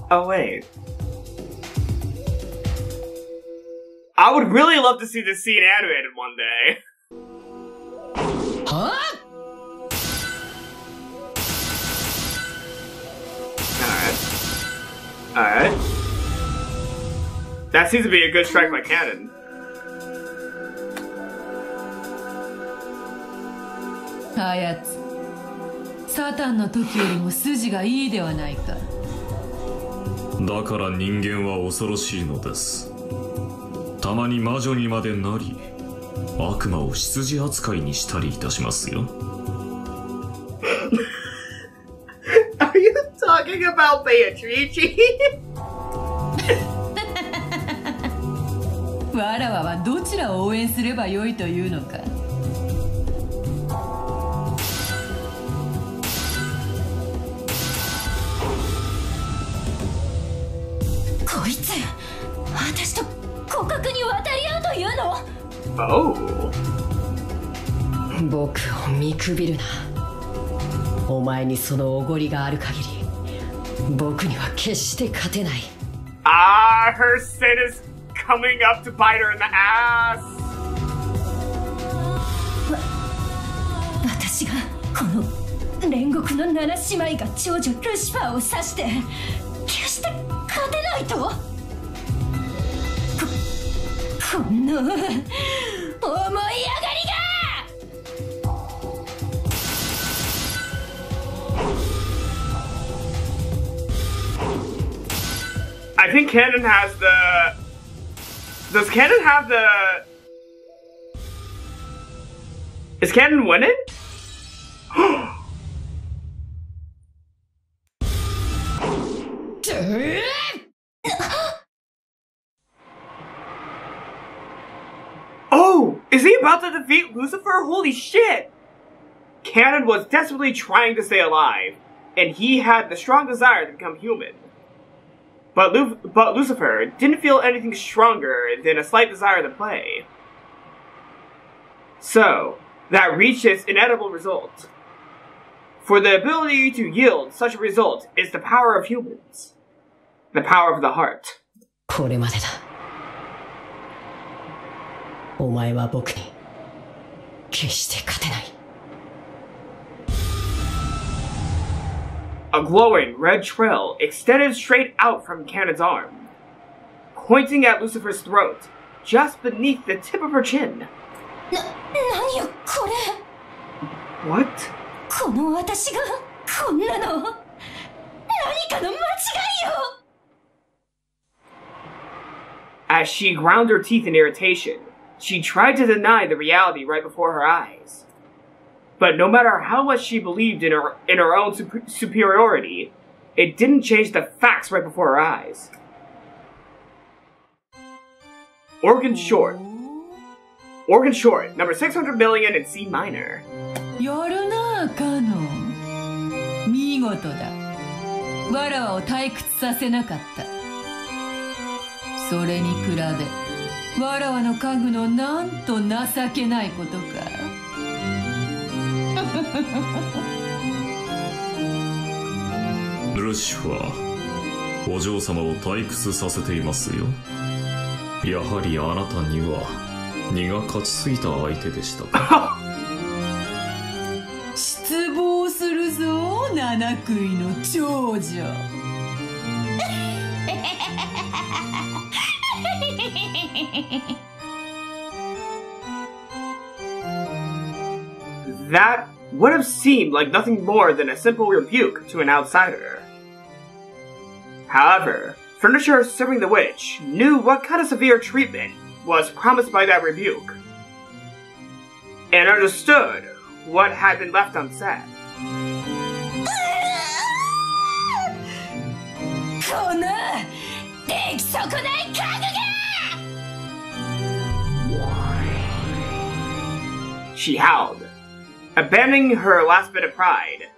Oh, wait. I would really love to see this scene animated one day. Alright. That seems to be a good strike by Cannon. あやつサタンの時よりも筋がいいではないかだから人間は恐ろしいのですたまに魔女にまでなり悪魔を羊扱いにしたりいたしますよ talking about Beatrice? わらわはどちらを応援すればよいというのかこいつ私と互角に渡り合うというの？Oh. 僕を見くびるなお前にそのおごりがある限り僕には決して勝てない Ah, her sin is coming up to bite her in the ass. 私がこの煉獄の七姉妹が長女ルシファーを指して決して勝てないと？こ こんな 思い上が I think Kanon has the. Does Kanon have the? Is Kanon winning? oh, is he about to defeat Lucifer? Holy shit! Kanon was desperately trying to stay alive, and he had the strong desire to become human. But, Lu- but Lucifer didn't feel anything stronger than a slight desire to play. So, that reached its inedible result. For the ability to yield such a result is the power of humans. The power of the heart. これまでだお前は僕に決して勝てない A glowing red trail extended straight out from Kanon's arm, pointing at Lucifer's throat, just beneath the tip of her chin. What? As she ground her teeth in irritation, she tried to deny the reality right before her eyes. But no matter how much she believed in her in her own sup- superiority, it didn't change the facts right before her eyes. Organ short. Organ short, number 600 million in C minor. やるなカノン見事だわらわを退屈させなかったそれに比べわらわの家具のなんと情けないことか ルシファーお嬢様を退屈させていますよ。やはりあなたには荷が勝ちすぎた相手でしたか。失望するぞ七食いの長女。that would have seemed like nothing more than a simple rebuke to an outsider. However, Furniture serving the witch knew what kind of severe treatment was promised by that rebuke, and understood what had been left unsaid. She howled, Abandoning her last bit of pride,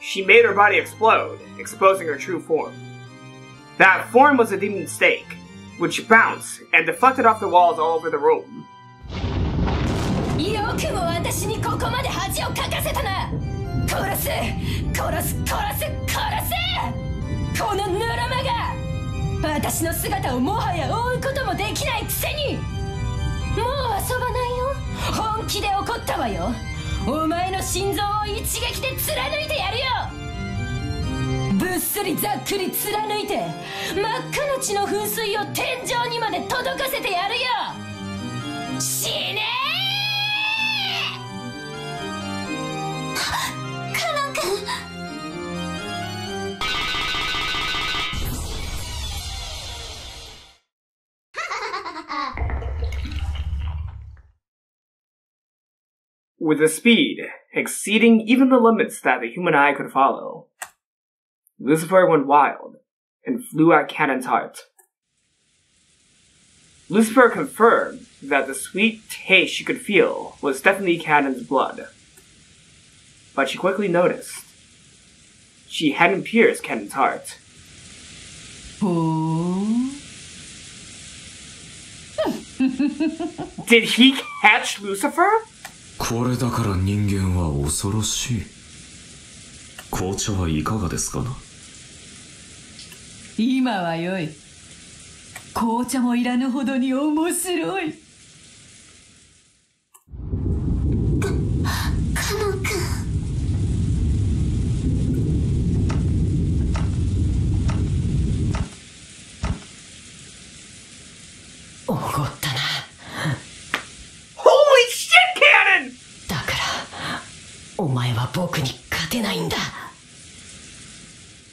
she made her body explode, exposing her true form. That form was a demon stake, which bounced and deflected off the walls all over the room. お前の心臓を一撃で貫いてやるよ。ぶっすりざっくり貫いて真っ赤な血の噴水を天井にまで届かせてやるよ。死ねカノン君。With a speed exceeding even the limits that the human eye could follow. Lucifer went wild and flew at Kanon's heart. Lucifer confirmed that the sweet taste she could feel was definitely Kanon's blood. But she quickly noticed she hadn't pierced Kanon's heart. Did he catch Lucifer? これだから人間は恐ろしい。紅茶はいかがですかな？今はよい。紅茶もいらぬほどに面白い。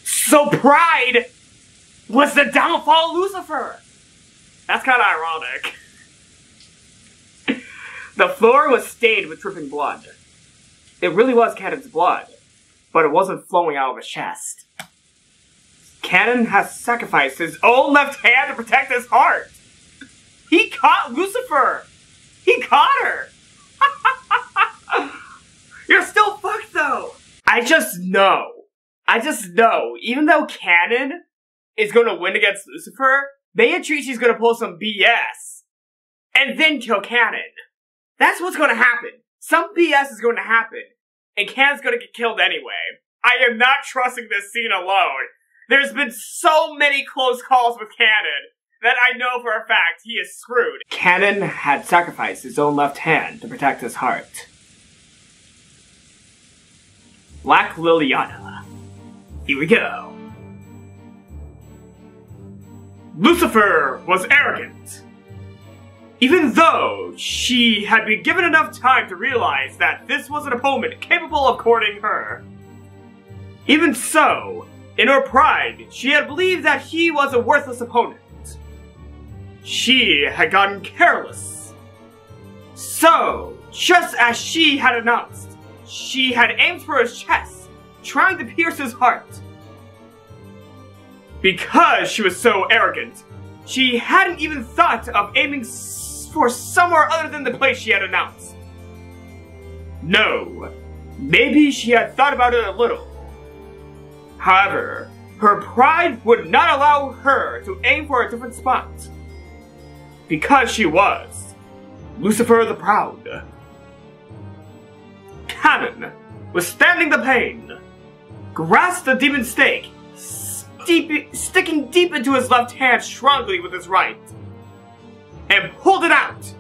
So pride was the downfall of Lucifer! That's kind of ironic. The floor was stained with dripping blood. It really was Kanon's blood, but it wasn't flowing out of his chest. Kanon has sacrificed his own left hand to protect his heart. He caught Lucifer! He caught her! You're still fucked though. I just know. I just know. Even though Kanon is going to win against Lucifer, Beatrice's going to pull some BS and then kill Kanon. That's what's going to happen. Some BS is going to happen, and Kanon's going to get killed anyway. I am not trusting this scene alone. There's been so many close calls with Kanon that I know for a fact he is screwed. Kanon had sacrificed his own left hand to protect his heart. Black Liliana. Here we go. Lucifer was arrogant. Even though she had been given enough time to realize that this was an opponent capable of courting her. Even so, in her pride, she had believed that he was a worthless opponent. She had gotten careless. So, just as she had announced, she had aimed for his chest, trying to pierce his heart. Because she was so arrogant, she hadn't even thought of aiming for somewhere other than the place she had announced. No, maybe she had thought about it a little. However, her pride would not allow her to aim for a different spot. Because she was Lucifer the Proud. Kanon, withstanding the pain, grasped the demon stake, steep, sticking deep into his left hand strongly with his right, and pulled it out.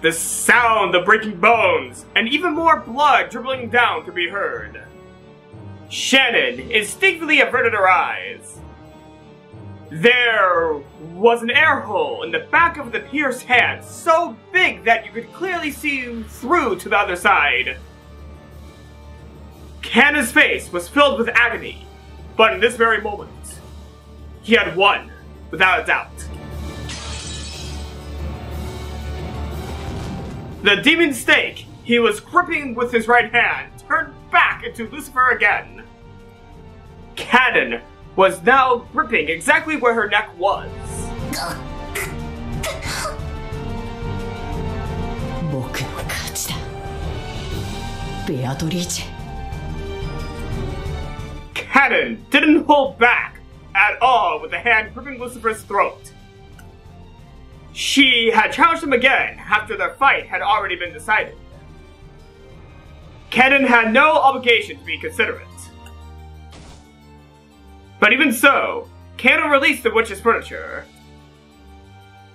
The sound of breaking bones and even more blood dribbling down could be heard. Shannon instinctively averted her eyes. There was an air hole in the back of the pierced hand so big that you could clearly see through to the other side. Kanon's face was filled with agony, but in this very moment, he had won, without a doubt. The demon stake he was gripping with his right hand turned back into Lucifer again. Kanon was now gripping exactly where her neck was. Kanon didn't hold back at all with the hand gripping Lucifer's throat. She had challenged him again after their fight had already been decided. Kanon had no obligation to be considerate. But even so, Kanon released the witch's furniture.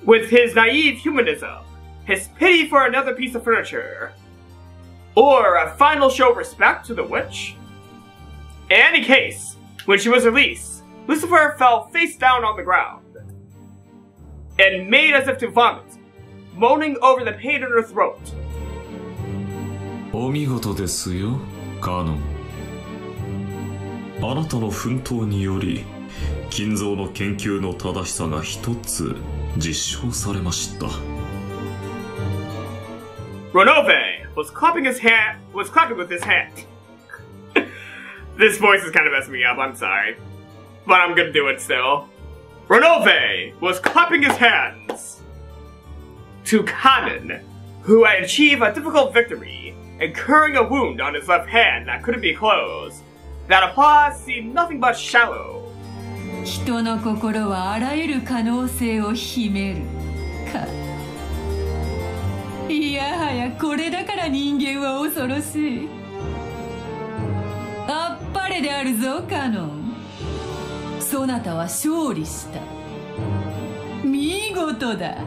With his naive humanism, his pity for another piece of furniture, or a final show of respect to the witch? In any case, when she was released, Lucifer fell face down on the ground and made as if to vomit, moaning over the pain in her throat. お見事ですよ、カノン。あなたの奮闘により金蔵の研究の正しさが一つ実証されました Renove was clapping his hand was clapping with his hand. this voice is kind of messing me up, I'm sorry. But I'm gonna do it still. Renove was clapping his hands to Kanon, who had achieved a difficult victory, incurring a wound on his left hand that couldn't be closed. That applause seemed nothing but shallow. 人の心はあらゆる可能性を秘める。か。いやはやこれだから人間は恐ろしい。あっぱれであるぞカノン。そなたは勝利した。見事だ。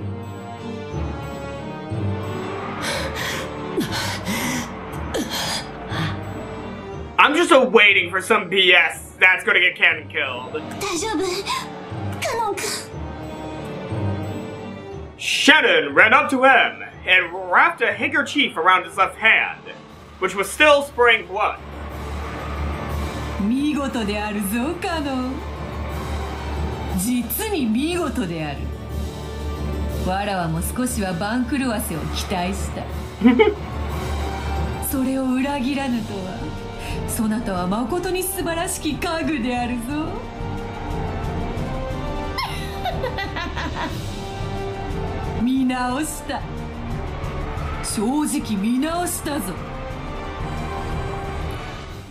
I'm just uh, waiting for some BS that's gonna get Kanon killed. Shannon ran up to him and wrapped a handkerchief around his left hand, which was still spraying blood. そなたはまことに素晴らしき家具であるぞ見直した正直見直したぞ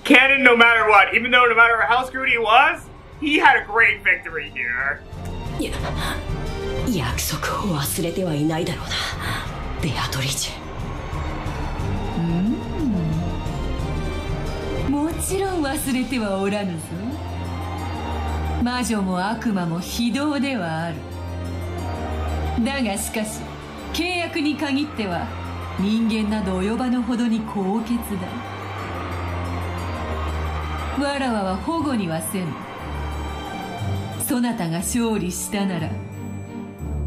Cannon, no matter what, even though no matter how screwed he was, he had a great victory here. 約束を忘れてはいないだろうな、ベアトリーチェ。ちろん忘れてはおらぬぞ。魔女も悪魔も非道ではある。だがしかし契約に限っては人間など及ばぬほどに高潔だ。わらわは保護にはせぬ。そなたが勝利したなら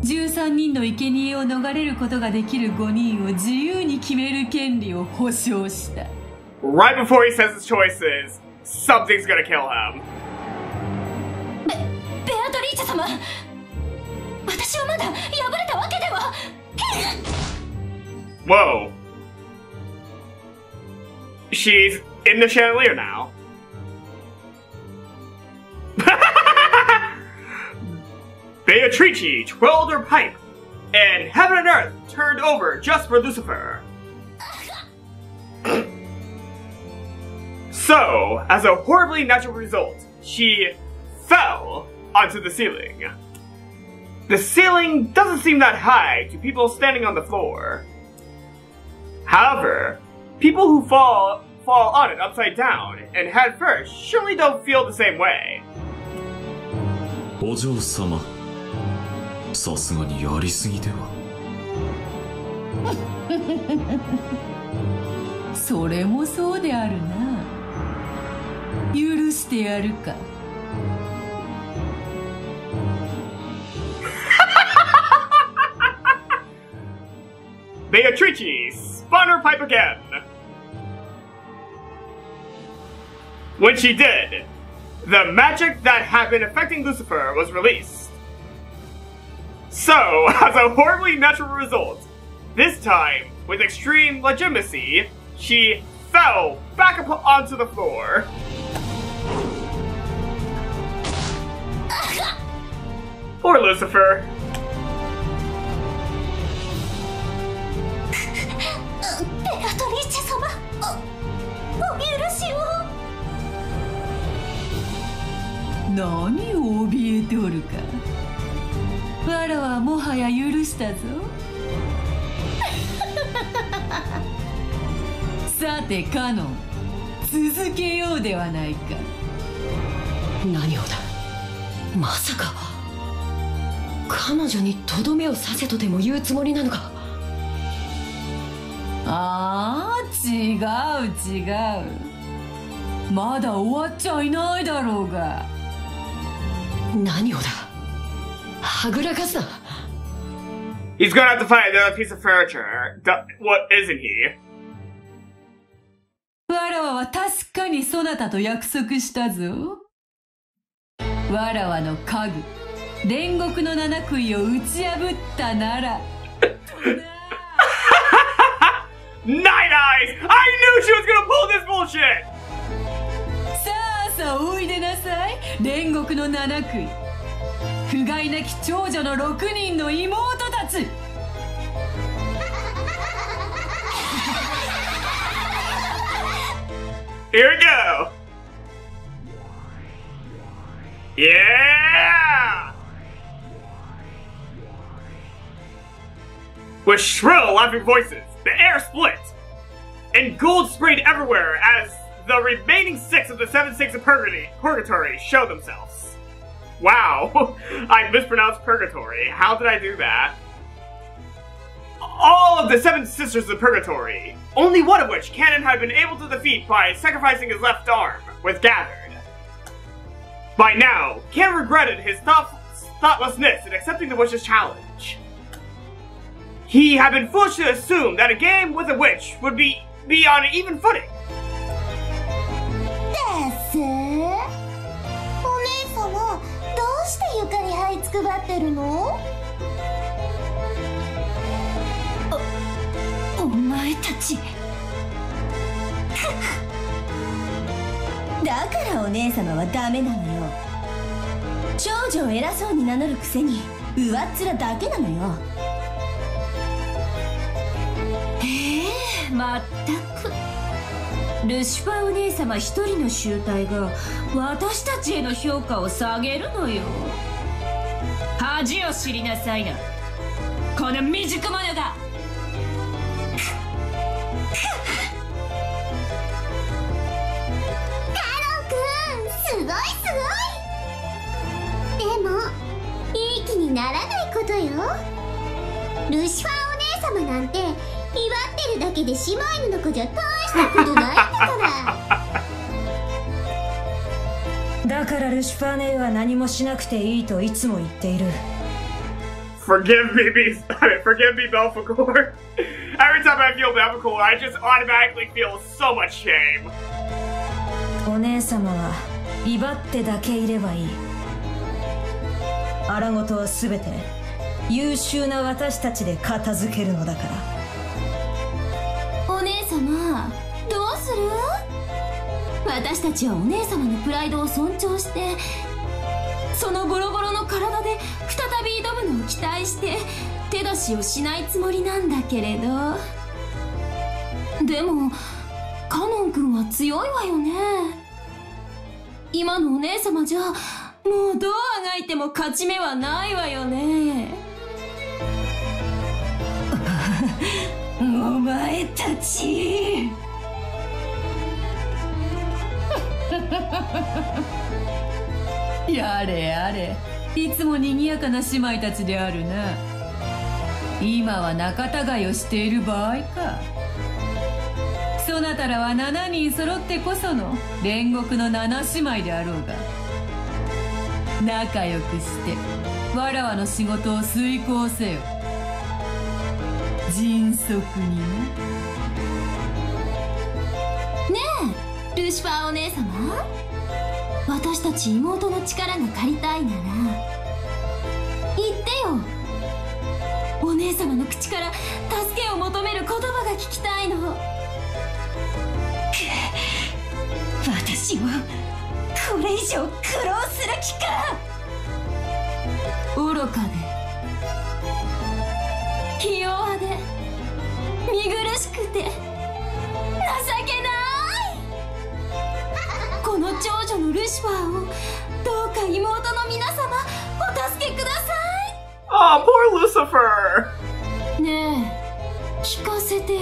13人の生贄を逃れることができる5人を自由に決める権利を保障した。right before he says his choices, something's gonna kill him. Whoa. She's in the chandelier now. Beatrice twirled her pipe, and heaven and earth turned over just for Lucifer. so, as a horribly natural result, she fell onto the ceiling. The ceiling doesn't seem that high to people standing on the floor. However, people who fall fall on it upside down and head first surely don't feel the same way. お嬢様さすがにやりすぎではそれもそうであるな 許してやるか Beatrice spun her pipe again. When she did, the magic that had been affecting Lucifer was released. So, as a horribly natural result, this time, with extreme legitimacy, she fell back up onto the floor. Poor Lucifer. 何を怯えておるかわらはもはや許したぞさてカノン続けようではないか。何をだ。まさか。彼女にとどめを刺せとでも言うつもりなのか。ああ違う違う。まだ終わっちゃいないだろうが。何をだ。はぐらかすな。He's gonna have to find another piece of furniture. What isn't he? わらわは確かにそなたと約束したぞ。わらわの家具煉獄の七杭を打ち破ったなら。Night Eyes! I knew she was gonna pull this bullshit! さあさあおいでなさい。煉獄の七杭。不甲斐なき長女の6人の妹たち Here we go! Yeah! With shrill, laughing voices, the air split, and gold sprayed everywhere as the remaining six of the seven six of purgatory, purgatory show themselves. Wow, I mispronounced purgatory. How did I do that? all of the Seven Sisters of Purgatory, only one of which Kanon had been able to defeat by sacrificing his left arm, with Gathered. By now, Ken regretted his thought thoughtlessness in accepting the witch's challenge. He had been foolish to assume that a game with a witch would be, be on an even footing. Yes, お前たち。だからお姉様はダメなのよ。長女を偉そうに名乗るくせに上っ面だけなのよ。へえまったく。ルシファーお姉様一人の集体が私たちへの評価を下げるのよ。恥を知りなさいな。この未熟者が。すごいすごい。でもいい気にならないことよ。ルシファーお姉様なんて威張ってるだけで姉妹の子じゃ大したことないんだから。だからルシファーネは何もしなくていいといつも言っている。Forgive me, Be- I mean, forgive me, Belphegor. Every time I feel Belphegor, I just automatically feel so much shame. お姉様は威張ってだけいればいい。荒事は全て優秀な私たちで片付けるのだから。お姉様どうする？私たちはお姉様のプライドを尊重してそのボロボロの体で再び挑むのを期待して手出しをしないつもりなんだけれど。でもカノン君は強いわよね。今のお姉様じゃもうどうあがいても勝ち目はないわよね。お前たち。やれやれ。いつも賑やかな姉妹たちであるな今は仲違いをしている場合か。そなたらは7人揃ってこその煉獄の七姉妹であろうが仲良くしてわらわの仕事を遂行せよ。迅速に。ねえルシファーお姉様。私たち妹の力が借りたいなら言ってよ。お姉様の口から助けを求める言葉が聞きたいの。私はこれ以上苦労する気か。愚かで器弱で見苦しくて情けない。この長女のルシファーをどうか妹の皆様お助けください。Oh, poor Lucifer! いねえ聞かせてよ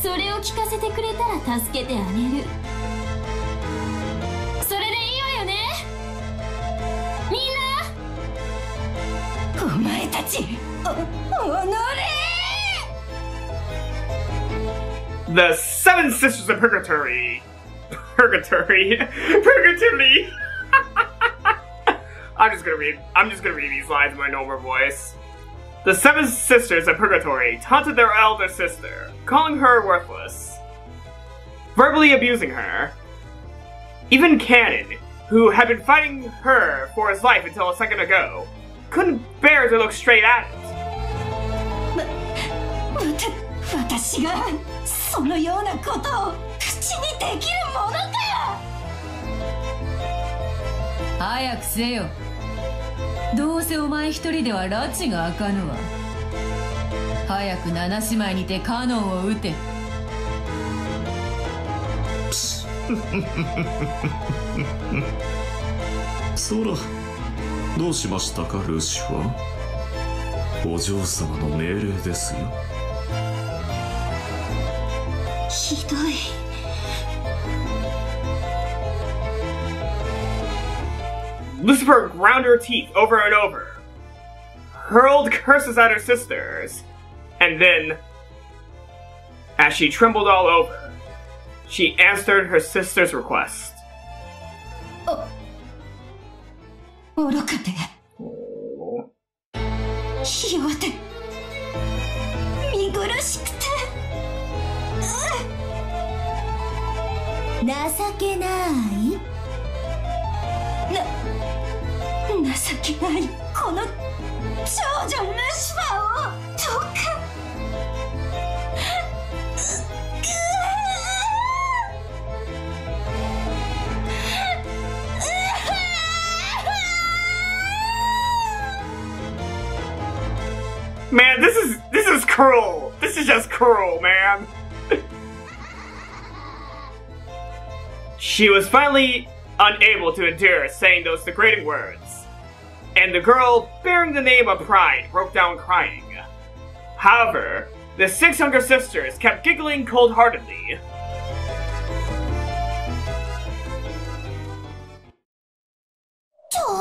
それを聞かせてくれたら助けてあげるそれでいいわよねみんなお前たちおおのれ The Seven Sisters of Purgatory purgatory. Purgatory. I'm just gonna read. I'm just gonna read these lines in my normal voice. The seven sisters of purgatory taunted their elder sister, calling her worthless, verbally abusing her. Even Kanon, who had been fighting her for his life until a second ago, couldn't bear to look straight at it. 私がそのようなことを口にできるものか早くせよ。どうせお前一人では拉致が開かぬわ。早く七姉妹にてカノンを撃て。そらどうしましたかルシフは？お嬢様の命令ですよ。ひどい Lucifer ground her teeth over and over, hurled curses at her sisters, and then, as she trembled all over, she answered her sister's request. Oh. 愚か情けないな情けないこの長女ルシファーをどうか Man, this is this is cruel. This is just cruel, man. she was finally unable to endure saying those degrading words, and the girl, bearing the name of Pride, broke down crying. However, the six younger sisters kept giggling cold-heartedly. ちょっと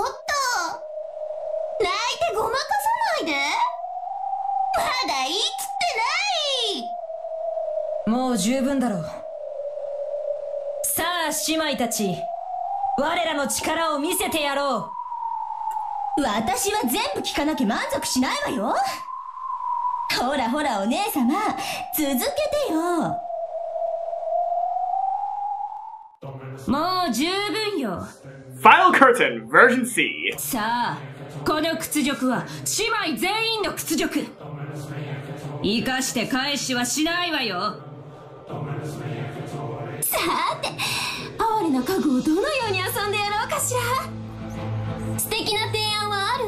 泣いてごまかさないでまだ言い切ってないもう十分だろうさあ姉妹たち我らの力を見せてやろ 私は全部聞かなきゃ満足しないわよ。ほらほらお姉様続けてよ。もう十分よ。Final Curtain, Version C. さあこの屈辱は姉妹全員の屈辱。生かして返しはしないわよ。さて哀れな家具をどのように遊んでやろうかしら素敵な提案はある？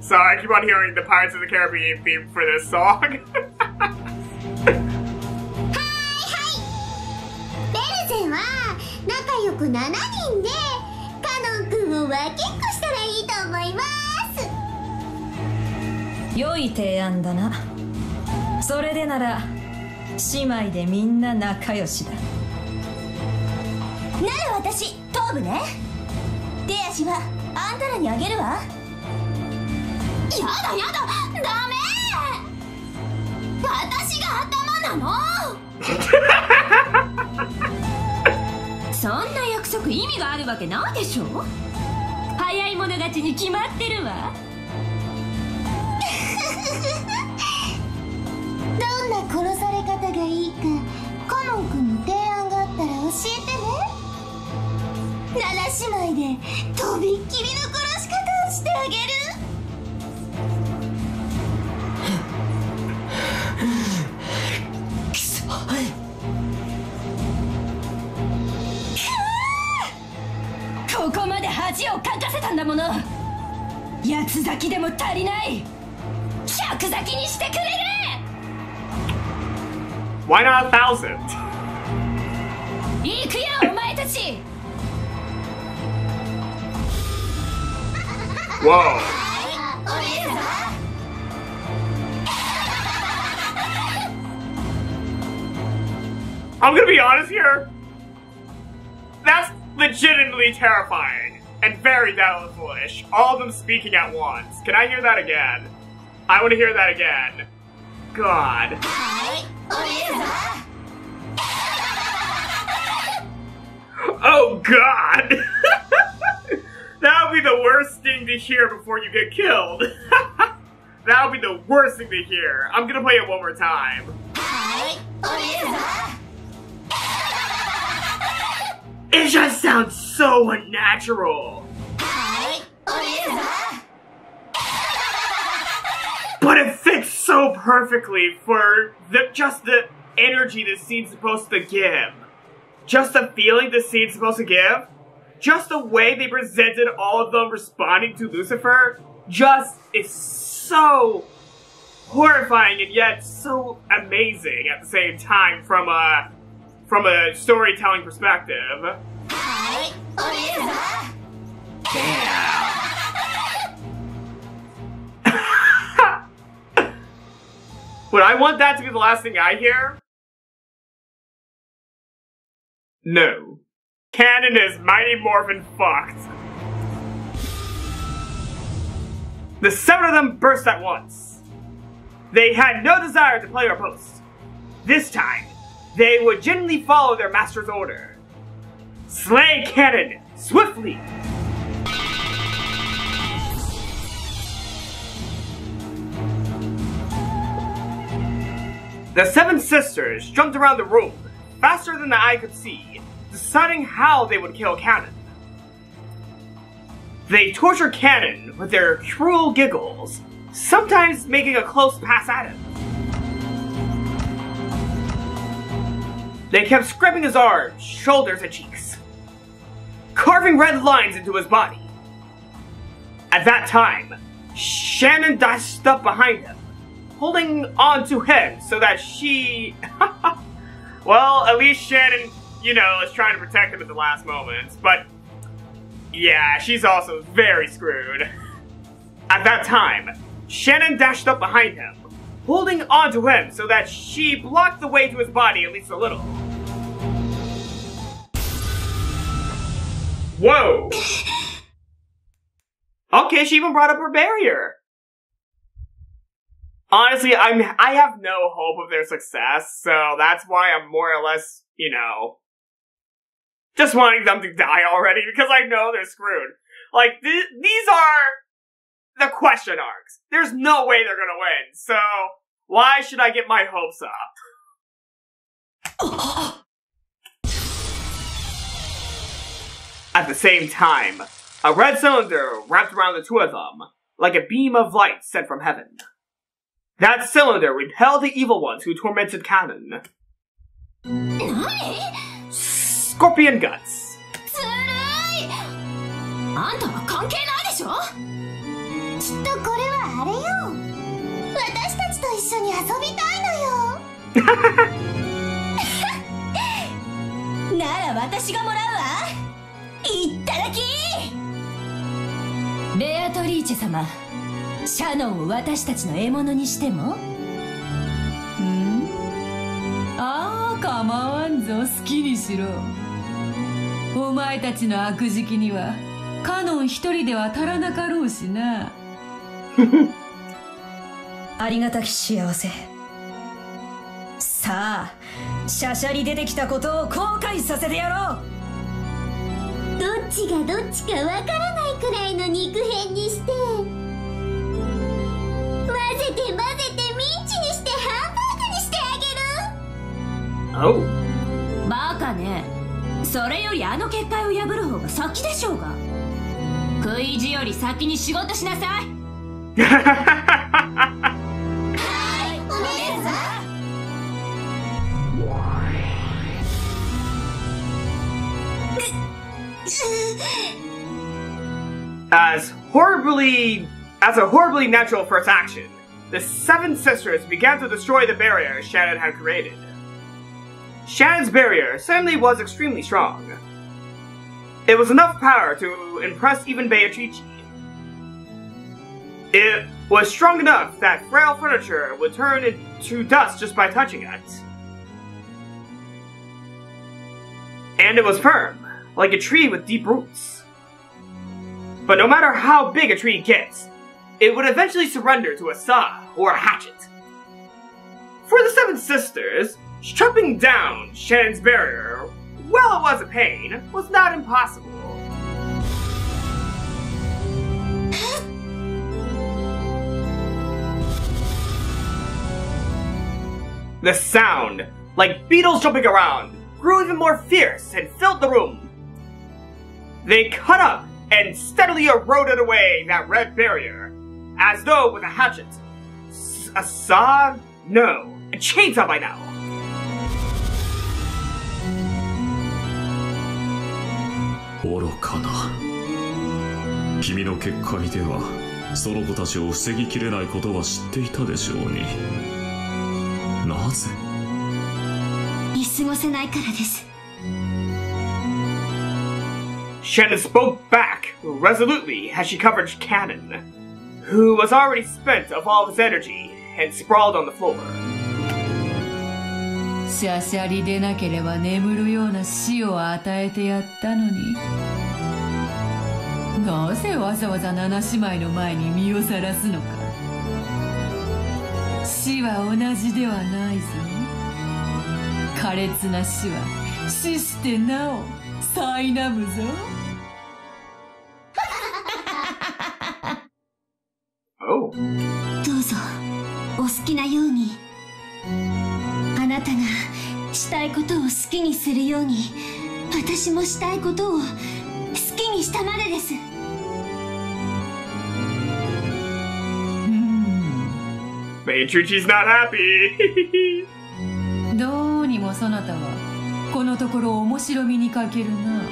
Sorry, I keep on hearing the Pirates of the Caribbean theme for this song. ベルゼンは仲良く7人でカノン君を分けっこしたらいいと思います。う良い提案だな。それでなら姉妹でみんな仲良しだ。なら私頭部ね。手足はあんたらにあげるわ。やだやだダメ！私が頭なの？そんな約束意味があるわけないでしょ。早い者勝ちに決まってるわ。どんな殺され方がいいかカノン君に提案があったら教えて。ね七姉妹でとびっきりの殺し方をしてあげる。くそ。ここまで恥をかかせたんだもの。八つ咲きでも足りない。百咲きにしてくれる！Why not a thousand? 行くよお前たち Whoa. I'm gonna be honest here. That's legitimately terrifying and very devilish. All of them speaking at once. Can I hear that again? I want to hear that again. God. Oh God. that would be the worst thing to hear before you get killed. that would be the worst thing to hear. I'm gonna play it one more time. It just sounds so unnatural. But it fits so perfectly for the just the energy the scene's supposed to give. Just the feeling the scene's supposed to give. Just the way they presented all of them responding to Lucifer just is so horrifying and yet so amazing at the same time from a from a storytelling perspective. Would I want that to be the last thing I hear? No. Kanon is Mighty Morphin fucked. The seven of them burst at once. They had no desire to play or post. This time, they would genuinely follow their master's order. Slay Kanon swiftly! The seven sisters jumped around the room faster than the eye could see, deciding how they would kill Kanon. They torture Kanon with their cruel giggles, sometimes making a close pass at him. They kept scraping his arms, shoulders, and cheeks, carving red lines into his body. At that time, Shannon dashed up behind him, holding on to him so that she. well, at least Shannon, you know, is trying to protect him at the last moments, but yeah, she's also very screwed. At that time, Shannon dashed up behind him, holding onto him so that she blocked the way to his body at least a little. Whoa! Okay, she even brought up her barrier. Honestly, I'm I have no hope of their success, so that's why I'm more or less, you know, just wanting them to die already because I know they're screwed. Like th- these are the question arcs. There's no way they're gonna win. So why should I get my hopes up? At the same time, a red cylinder wrapped around the two of them, like a beam of light sent from heaven. That cylinder repelled the evil ones who tormented Kanon. Scorpion guts. ずるい。あんたは関係ないでしょ？きっとこれはあれよ。私たちと一緒に遊びたいのよ。なら私がもらうわ。いっただき。ベアトリーチェ様シャノンを私たちの獲物にしても。ん？ああ構わんぞ。好きにしろ。お前たちの悪時期にはカノン一人では足らなかろうしな。ありがたき幸せ。さあシャシャリ出てきたことを後悔させてやろう。どっちがどっちかわからないくらいの肉片にして。混ぜて混ぜてミンチにしてハンバーグにしてあげる。Oh. バカねそれよりあの結界を破る方が先でしょうが食い意地より先に仕事しなさいお姉さん As horribly as a horribly natural first action, the seven sisters began to destroy the barrier Shannon had created. Shannon's barrier certainly was extremely strong. It was enough power to impress even Beatrice. It was strong enough that frail furniture would turn into dust just by touching it. And it was firm, like a tree with deep roots. But no matter how big a tree gets, it would eventually surrender to a saw or a hatchet. For the Seven Sisters, stripping down Shannon's barrier, while it was a pain, was not impossible. The sound, like beetles jumping around, grew even more fierce and filled the room. They cut up and steadily eroded away that red barrier, as though with a hatchet. S- a saw? No, a chainsaw by now. かな君の結界ではその子たちを防ぎきれないことは知っていたでしょうになぜ見過ごせないからです Shannon spoke back resolutely as she covered Cannon, who was already spent of all of his energy and sprawled on the floor. しゃしゃりでなければ眠るような死を与えてやったのになぜわざわざ七姉妹の前に身をさらすのか。死は同じではないぞ。苛烈な死は死してなお苛むぞ。Oh. どうぞお好きなように。あなたがしたいことを好きにするように私もしたいことを好きにしたまでです。Beatrice's not happy. どうにもそなたはこのところ面白みに欠けるな。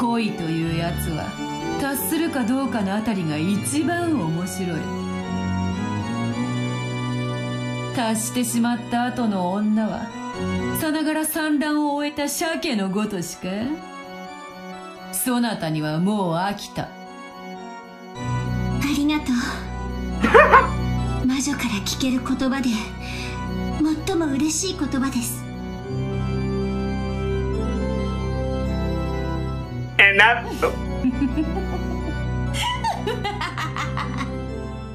恋というやつは達するかどうかのあたりが一番面白い。達してしまった後の女はさながら産卵を終えた鮭のごとしか？そなたにはもう飽きたありがとう魔女から聞ける言葉で最も嬉しい言葉です.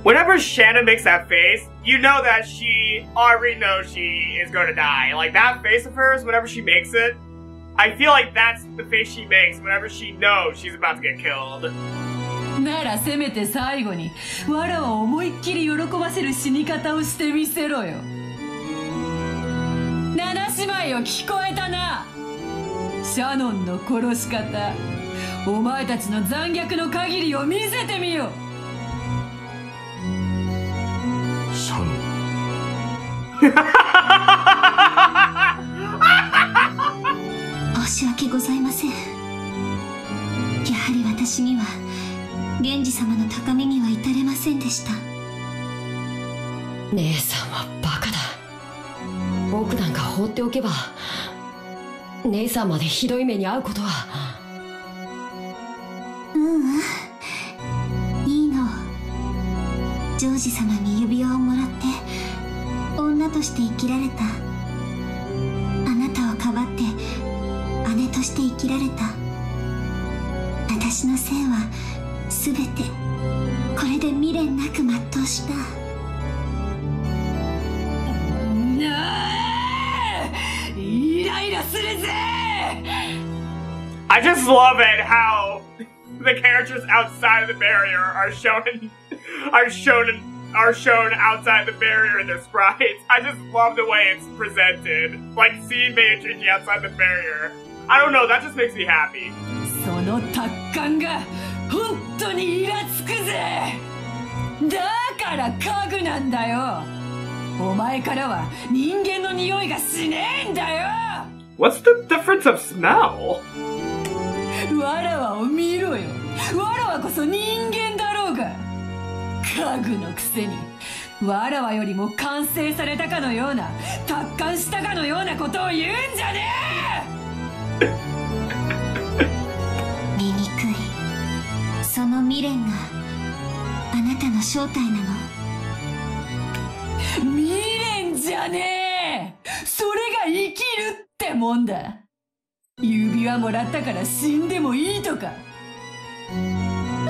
Whenever Shannon makes that face, you know that she already knows she is going to die. Like that face of hers, whenever she makes it, I feel like that's the face she makes whenever she knows she's about to get killed. ならせめて最後にわらを思いっきり喜ばせる死に方をしてみせろよ。七姉妹を聞こえたな。シャノンの殺し方。お前たちの残虐の限りを見せてみよ。シャノン し訳ございません。やはり私には源氏様の高みには至れませんでした。姉さんはバカだ。僕なんか放っておけば姉さんまでひどい目に遭うことは。ううん。いいの。ジョージ様に指輪をもらって女として生きられたして生きられた私の線は全てこれで未練なく全うしたなあイライラするぜ I just love it how the characters outside of the barrier are shown are shown are shown outside the barrier in their sprites. I just love the way it's presented. Like seeing Beatrice outside the barrier. I don't know, that just makes me happy. その達観が本当にイラつくぜだから家具なんだよお前からは人間の匂いがしねえんだよ What's the difference of smell? わらわを見ろよわらわこそ人間だろうが家具のくせにわらわよりも完成されたかのような達観したかのようなことを言うんじゃね 醜い。その未練があなたの正体なの。未練じゃねえ。それが生きるってもんだ。指輪もらったから死んでもいいとか。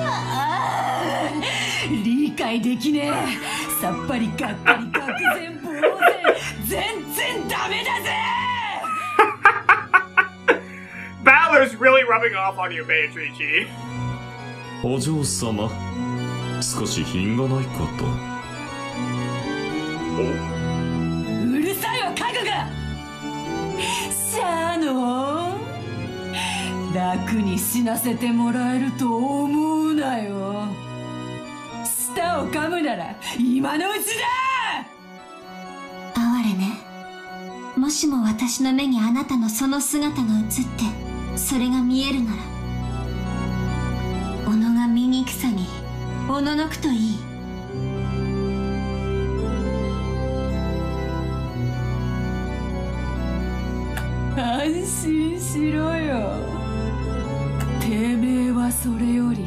ああ理解できねえ。さっぱりがっかり愕然呆然全然ダメだぜ。Balor's really rubbing off on you, Beatrice. お嬢様少し品がないかと。うるさいわ家具が。シャーノン楽に死なせてもらえると思うなよ。舌を噛むなら今のうちだ！哀れね。もしも私の目にあなたのその姿が映ってそれが見えるなら小野が醜さにおののくといい。安心しろよ。てめえはそれより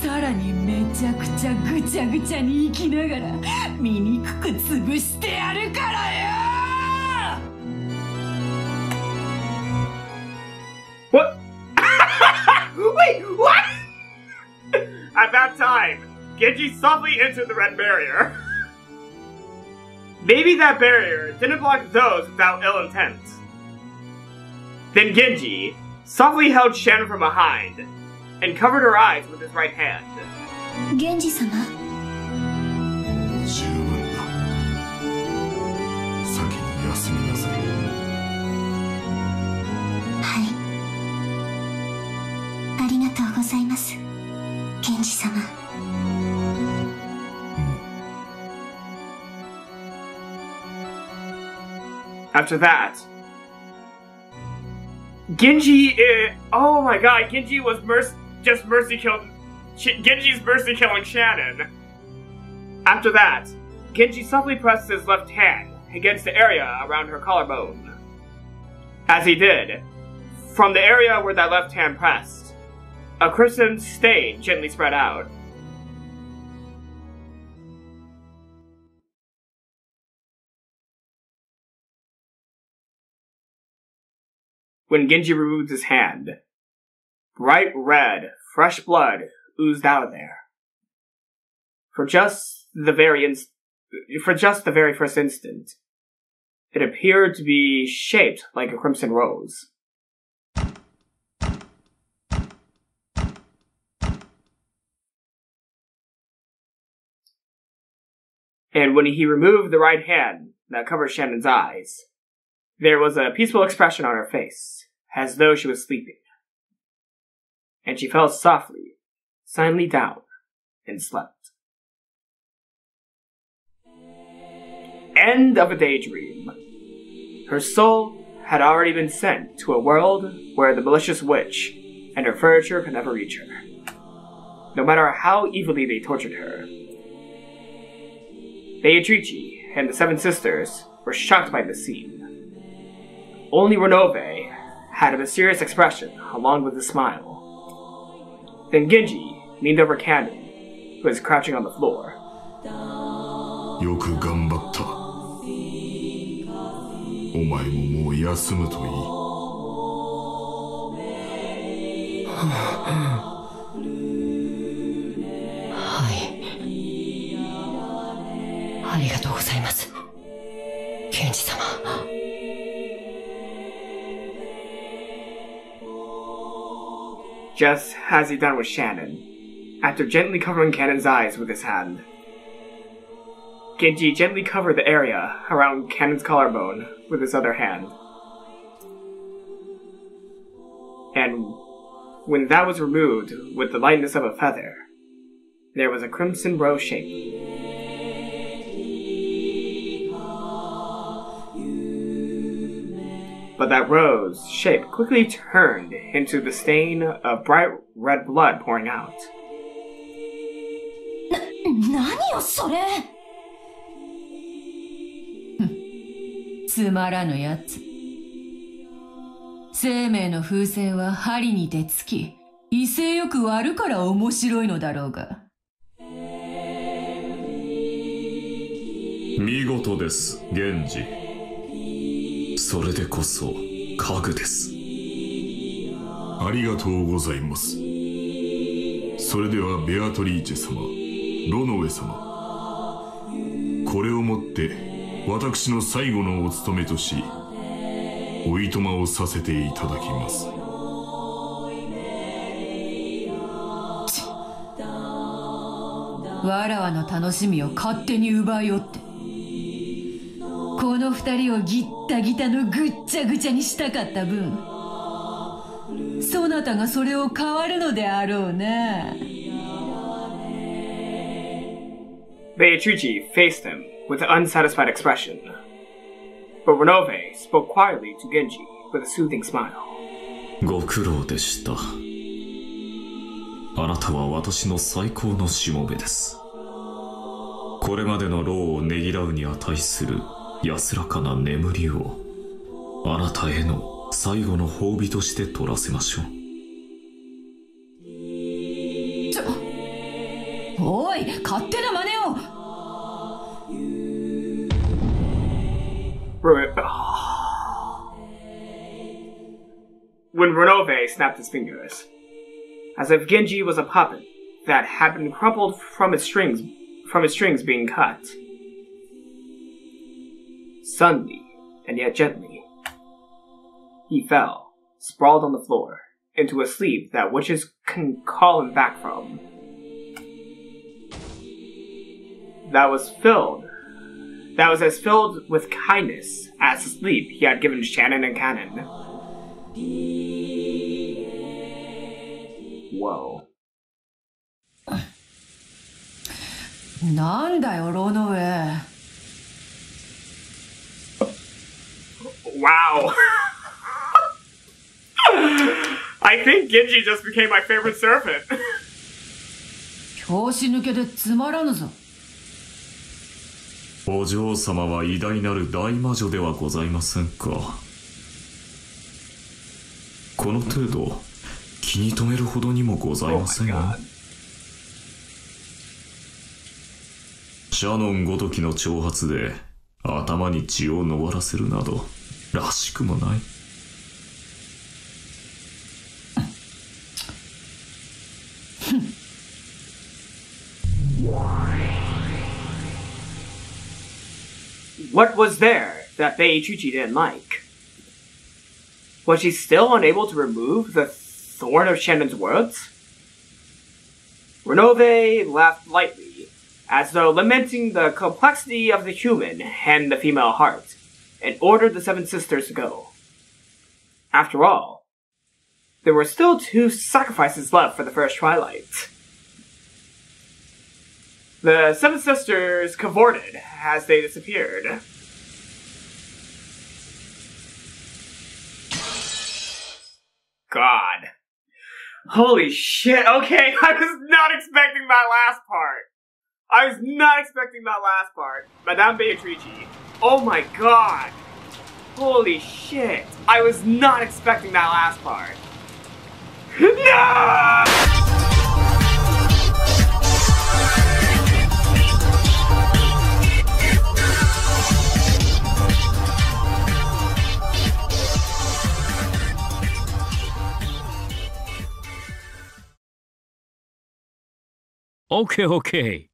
さらにめちゃくちゃぐちゃぐちゃに生きながら醜く潰してやるからよ。Genji softly entered the red barrier. Maybe that barrier didn't block those without ill intent. Then Genji softly held Shannon from behind and covered her eyes with his right hand. 源 After that, Genji. Uh, oh my god, Genji was merc- just mercy killed. Genji's mercy killing Shannon. After that, Genji softly pressed his left hand against the area around her collarbone. As he did, from the area where that left hand pressed, a crimson stain gently spread out. When Genji removed his hand, bright red, fresh blood oozed out of there. For just the very inst- for just the very first instant, it appeared to be shaped like a crimson rose. And when he removed the right hand that covered Shannon's eyes, there was a peaceful expression on her face, as though she was sleeping. And she fell softly, silently down, and slept. End of a daydream. Her soul had already been sent to a world where the malicious witch and her furniture could never reach her. No matter how evilly they tortured her. Beatrice and the Seven Sisters were shocked by the scene. Only Ronoue had a mysterious expression along with a smile. Then Genji leaned over Kanon, who was crouching on the floor. よく頑張ったお前ももう休むといい just as he done with Shannon, after gently covering Kanon's eyes with his hand. Genji gently covered the area around Kanon's collarbone with his other hand. And when that was removed with the lightness of a feather, there was a crimson rose shape. But that rose shape quickly turned into the stain of bright red blood pouring out. 何よそれつまらぬやつ生命の風船は針に手つき威勢よく割るから面白いのだろうが見事です源氏それでこそ家具です。ありがとうございます。それではベアトリーチェ様ロノウェ様これをもって私の最後のお務めとしおいとまをさせていただきます。わらわの楽しみを勝手に奪いおってこの二人をギッタギタのぐっちゃぐちゃにしたかった分そなたがそれを変わるのであろうな Beatrice faced him with an unsatisfied expression. But Renove spoke quietly to Genji with a soothing smile. ご苦労でしたあなたは私の最高のしもべですこれまでの労をねぎらうに値する安らかな眠りをあなたへの最後の褒美として取らせましょうちょおい勝手な真似を when Renove snapped his fingers, as if Genji was a puppet that had been crumpled from its strings from its strings being cut. Suddenly, and yet gently, he fell, sprawled on the floor, into a sleep that witches can call him back from. That was filled. That was as filled with kindness as the sleep he had given Shannon and Kanon. Whoa. Wow. I think Genji just became my favorite servant. 拍子抜けでつまらぬぞお嬢様は偉大なる大魔女ではございませんかこの程度気に留めるほどにもございませんよ、シャノンごときの挑発で頭に血を上らせるなどらしくもない What was there that Feiichichi didn't like? Was she still unable to remove the thorn of Shannon's words? Ronoue laughed lightly, as though lamenting the complexity of the human and the female heart and ordered the seven sisters to go. After all, there were still two sacrifices left for the first twilight. The seven sisters cavorted as they disappeared. God. Holy shit, okay, I was not expecting that last part. I was not expecting that last part. Madame Beatrice. Oh my god. Holy shit. I was not expecting that last part. No! Okay, okay.